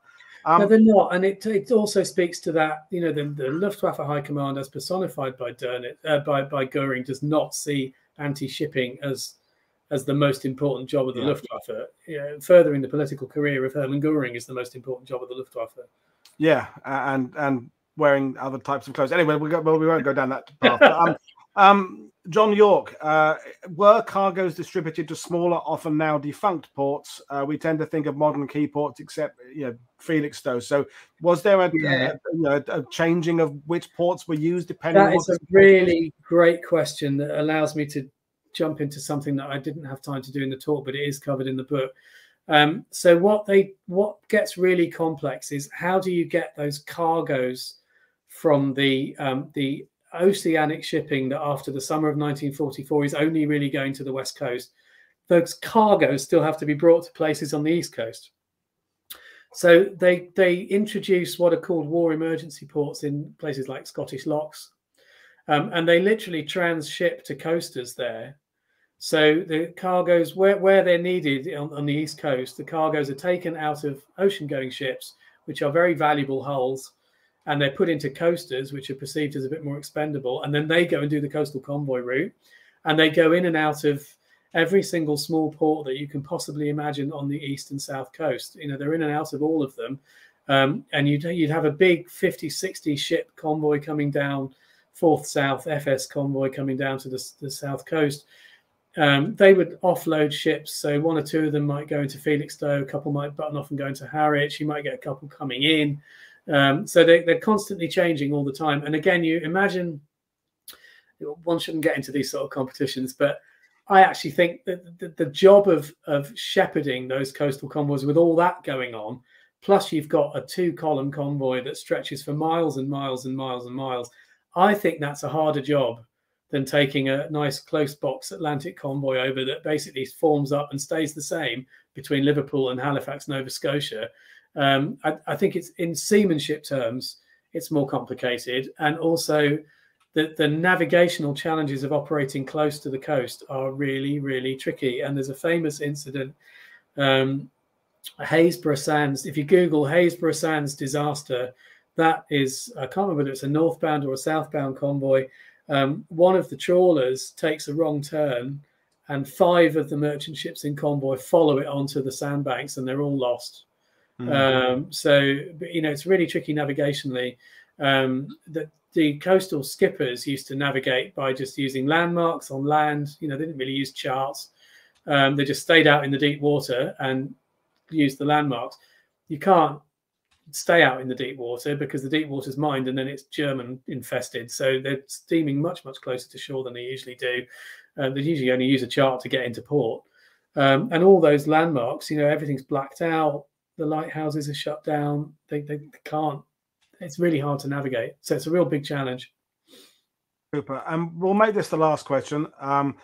um, no, they're not, and it it also speaks to that. You know, the, the Luftwaffe High Command, as personified by Dönitz, uh, by by Goering, does not see anti-shipping as as the most important job of the yeah. Luftwaffe. Know, furthering the political career of Hermann Goering is the most important job of the Luftwaffe. Yeah, and and wearing other types of clothes. Anyway, we go, well, we won't go down that path. But, um, <laughs> um, John York, uh, were cargoes distributed to smaller, often now defunct ports? Uh, we tend to think of modern key ports, except you know Felixstowe. So, was there a, yeah. a, you know, a, changing of which ports were used depending? On That is a really great question that allows me to jump into something that I didn't have time to do in the talk, but it is covered in the book. Um, so, what they what gets really complex is how do you get those cargoes from the um, the oceanic shipping that after the summer of 1944 is only really going to the west coast, those cargoes still have to be brought to places on the east coast. So they they introduce what are called war emergency ports in places like Scottish Lochs, um, and they literally transship to coasters there. So the cargoes where where they're needed on, on the east coast, the cargoes are taken out of ocean-going ships, which are very valuable hulls, and they're put into coasters, which are perceived as a bit more expendable. And then they go and do the coastal convoy route, and they go in and out of every single small port that you can possibly imagine on the east and south coast. You know, they're in and out of all of them. Um, and you'd, you'd have a big 50, 60 ship convoy coming down Forth South, FS convoy coming down to the, the south coast. Um, they would offload ships. So one or two of them might go into Felixstowe, a couple might button off and go into Harwich. You might get a couple coming in. Um, so they, they're constantly changing all the time. And again, you imagine one shouldn't get into these sort of competitions, but I actually think that the, the, job of of shepherding those coastal convoys with all that going on, plus you've got a two column convoy that stretches for miles and miles and miles and miles. I think that's a harder job than taking a nice close box Atlantic convoy over that basically forms up and stays the same between Liverpool and Halifax, Nova Scotia, um, I, I, think it's in seamanship terms, it's more complicated, and also the, the navigational challenges of operating close to the coast are really, really tricky. And there's a famous incident, um, Haisborough Sands. If you Google Haisborough Sands disaster, that is I can't remember whether it's a northbound or a southbound convoy. Um, one of the trawlers takes a wrong turn, and five of the merchant ships in convoy follow it onto the sandbanks, and they're all lost. Mm-hmm. Um, so, you know, it's really tricky navigationally. Um, the, the coastal skippers used to navigate by just using landmarks on land. You know, they didn't really use charts. Um, they just stayed out in the deep water and used the landmarks. You can't stay out in the deep water because the deep water is mined and then it's German infested. So they're steaming much, much closer to shore than they usually do. Uh, they usually only use a chart to get into port. Um, and all those landmarks, you know, everything's blacked out the lighthouses are shut down. They, they, they can't. It's really hard to navigate. So it's a real big challenge. Super. And um, we'll make this the last question. Um,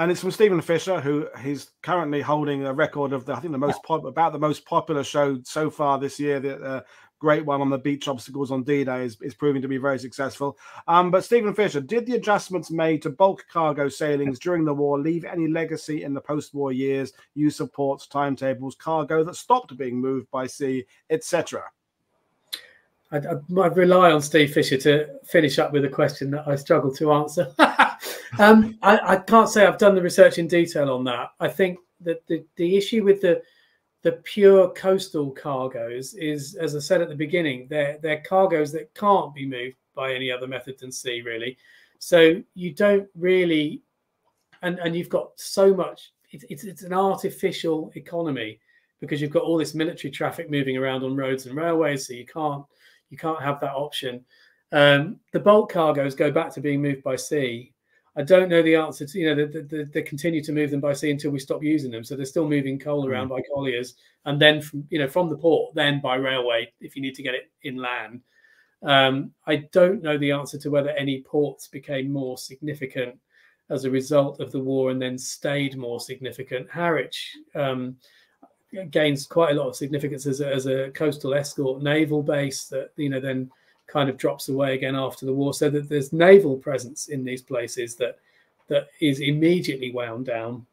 and it's from Stephen Fisher, who he's currently holding a record of the, I think the most pop, about the most popular show so far this year, the uh, great one on the beach obstacles on D-Day is, is proving to be very successful. Um, but Stephen Fisher, did the adjustments made to bulk cargo sailings during the war leave any legacy in the post-war years, use of ports, timetables, cargo that stopped being moved by sea, etc.? I, I, rely on Steve Fisher to finish up with a question that I struggle to answer. <laughs> um, I, I, can't say I've done the research in detail on that. I think that the, the issue with the the pure coastal cargoes is, as I said at the beginning, they're, they're cargoes that can't be moved by any other method than sea, really. So you don't really, and, and you've got so much, it, it's, it's an artificial economy because you've got all this military traffic moving around on roads and railways, so you can't you can't have that option. Um, the bulk cargoes go back to being moved by sea, I don't know the answer to, you know, they, they, they, continue to move them by sea until we stop using them. So they're still moving coal around mm. by colliers and then from, you know, from the port, then by railway, if you need to get it inland. Um, I don't know the answer to whether any ports became more significant as a result of the war and then stayed more significant. Harwich um, gains quite a lot of significance as a, as a coastal escort naval base that, you know, then kind of drops away again after the war, so that there's naval presence in these places that that is immediately wound down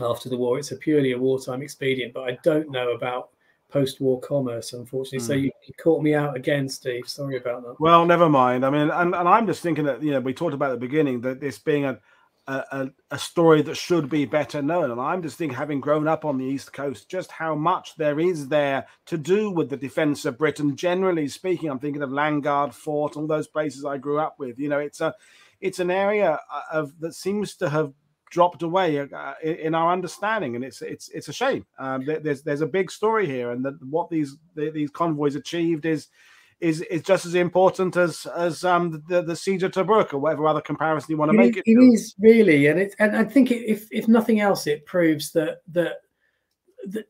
after the war. It's a purely a wartime expedient, but I don't know about post-war commerce, unfortunately. Mm. So hmm. you, you, caught me out again, Steve. Sorry about that. Well, never mind. I mean, and, and I'm just thinking that you know we talked about at the beginning that this being a a, a, story that should be better known. And I'm just thinking, having grown up on the East Coast, just how much there is there to do with the defense of Britain. Generally speaking, I'm thinking of Landguard Fort, all those places I grew up with. You know, it's a it's an area uh, of that seems to have dropped away uh, in our understanding, and it's it's it's a shame. Um, there's there's a big story here, and that what these these convoys achieved is is is just as important as as um the, the siege of Tobruk or whatever other comparison you want to it make is, it. It to. is really, and it and I think if if nothing else, it proves that that that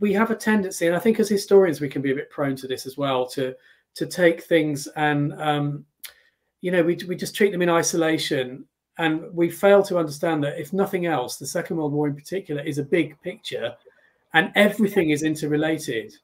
we have a tendency, and I think as historians we can be a bit prone to this as well, to to take things and um, you know we we just treat them in isolation, and we fail to understand that if nothing else, the Second World War in particular is a big picture, and everything is interrelated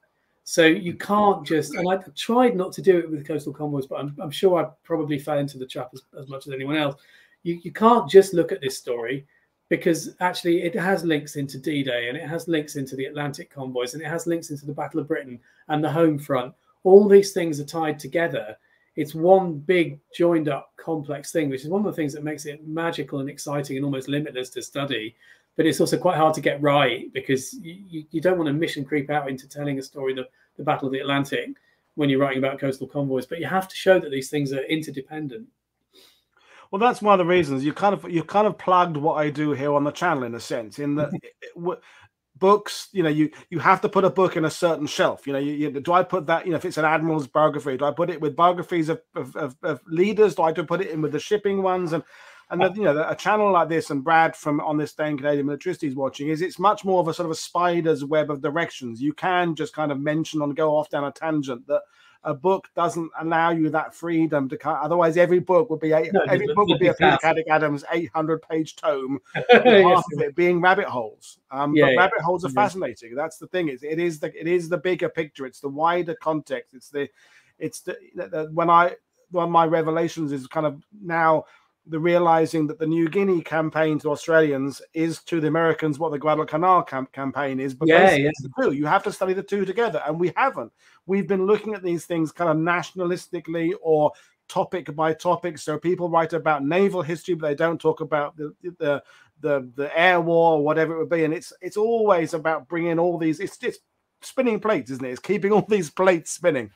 so you mm. can't just, and I tried not to do it with coastal convoys, but I'm, I'm sure I probably fell into the trap as, as much as anyone else. You, you can't just look at this story because actually it has links into D-Day and it has links into the Atlantic convoys and it has links into the Battle of Britain and the home front. All these things are tied together. It's one big joined up complex thing, which is one of the things that makes it magical and exciting and almost limitless to study but it's also quite hard to get right because you, you don't want to mission creep out into telling a story the, the Battle of the Atlantic when you're writing about coastal convoys, but you have to show that these things are interdependent. Well, that's one of the reasons you kind of you kind of plugged what I do here on the channel in a sense. In that mm-hmm. books, you know, you you have to put a book in a certain shelf. You know, you, you, do I put that? You know, if it's an admiral's biography, do I put it with biographies of, of, of, of leaders? Do I do put it in with the shipping ones? And and the, you know a channel like this and Brad from on this day in Canadian electricity is watching is it's much more of a sort of a spider's web of directions. You can just kind of mention and go off down a tangent that a book doesn't allow you that freedom to cut. Otherwise, every book would be eight, no, every book would be a Peter Caddick Adams 800 page tome, <laughs> yes. half of it being rabbit holes. Um, yeah, but yeah. rabbit holes are fascinating. That's the thing. Is it is the it is the bigger picture. It's the wider context. It's the it's the, the when I one of my revelations is kind of now the realizing that the New Guinea campaign to Australians is to the Americans what the Guadalcanal camp campaign is. But yeah, yeah. the two. You have to study the two together, and we haven't. We've been looking at these things kind of nationalistically or topic by topic. So people write about naval history, but they don't talk about the the the, the air war or whatever it would be. And it's it's always about bringing all these. It's just spinning plates, isn't it? It's keeping all these plates spinning.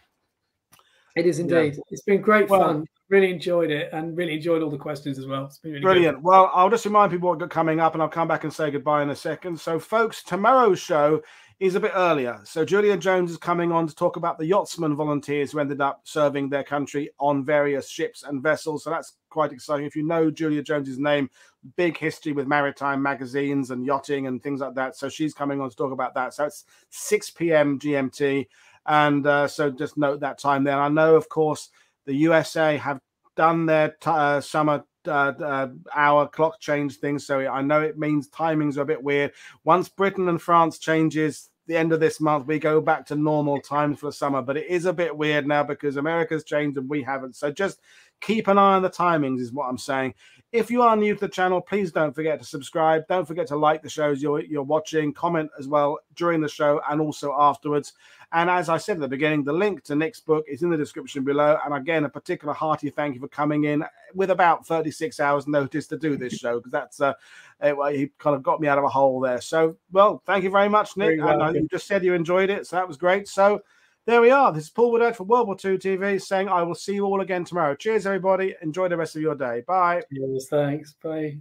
It is indeed. Yeah. It's been great well, fun really enjoyed it and really enjoyed all the questions as well. It's been really brilliant. Good. Well, I'll just remind people what got coming up, and I'll come back and say goodbye in a second. So, folks, tomorrow's show is a bit earlier. So, Julia Jones is coming on to talk about the yachtsmen volunteers who ended up serving their country on various ships and vessels. So, that's quite exciting. If you know Julia Jones's name, big history with maritime magazines and yachting and things like that. So, she's coming on to talk about that. So, it's 6 p.m. GMT. And uh, so, just note that time there. I know, of course, the USA have done their t- uh, summer uh, uh, hour clock change thing. So I know it means timings are a bit weird. Once Britain and France changes the end of this month, we go back to normal times for the summer. But it is a bit weird now because America's changed and we haven't. So just keep an eye on the timings, is what I'm saying. If you are new to the channel, please don't forget to subscribe. Don't forget to like the shows you're, you're watching, comment as well during the show and also afterwards. And as I said at the beginning, the link to Nick's book is in the description below. And again, a particular hearty thank you for coming in with about 36 hours notice to do this <laughs> show because that's uh, it, he kind of got me out of a hole there. So, well, thank you very much, Nick. Very I know you just said you enjoyed it, so that was great. So, there we are. This is Paul Woodadge for World War II TV saying I will see you all again tomorrow. Cheers, everybody. Enjoy the rest of your day. Bye. Yes, thanks. Bye.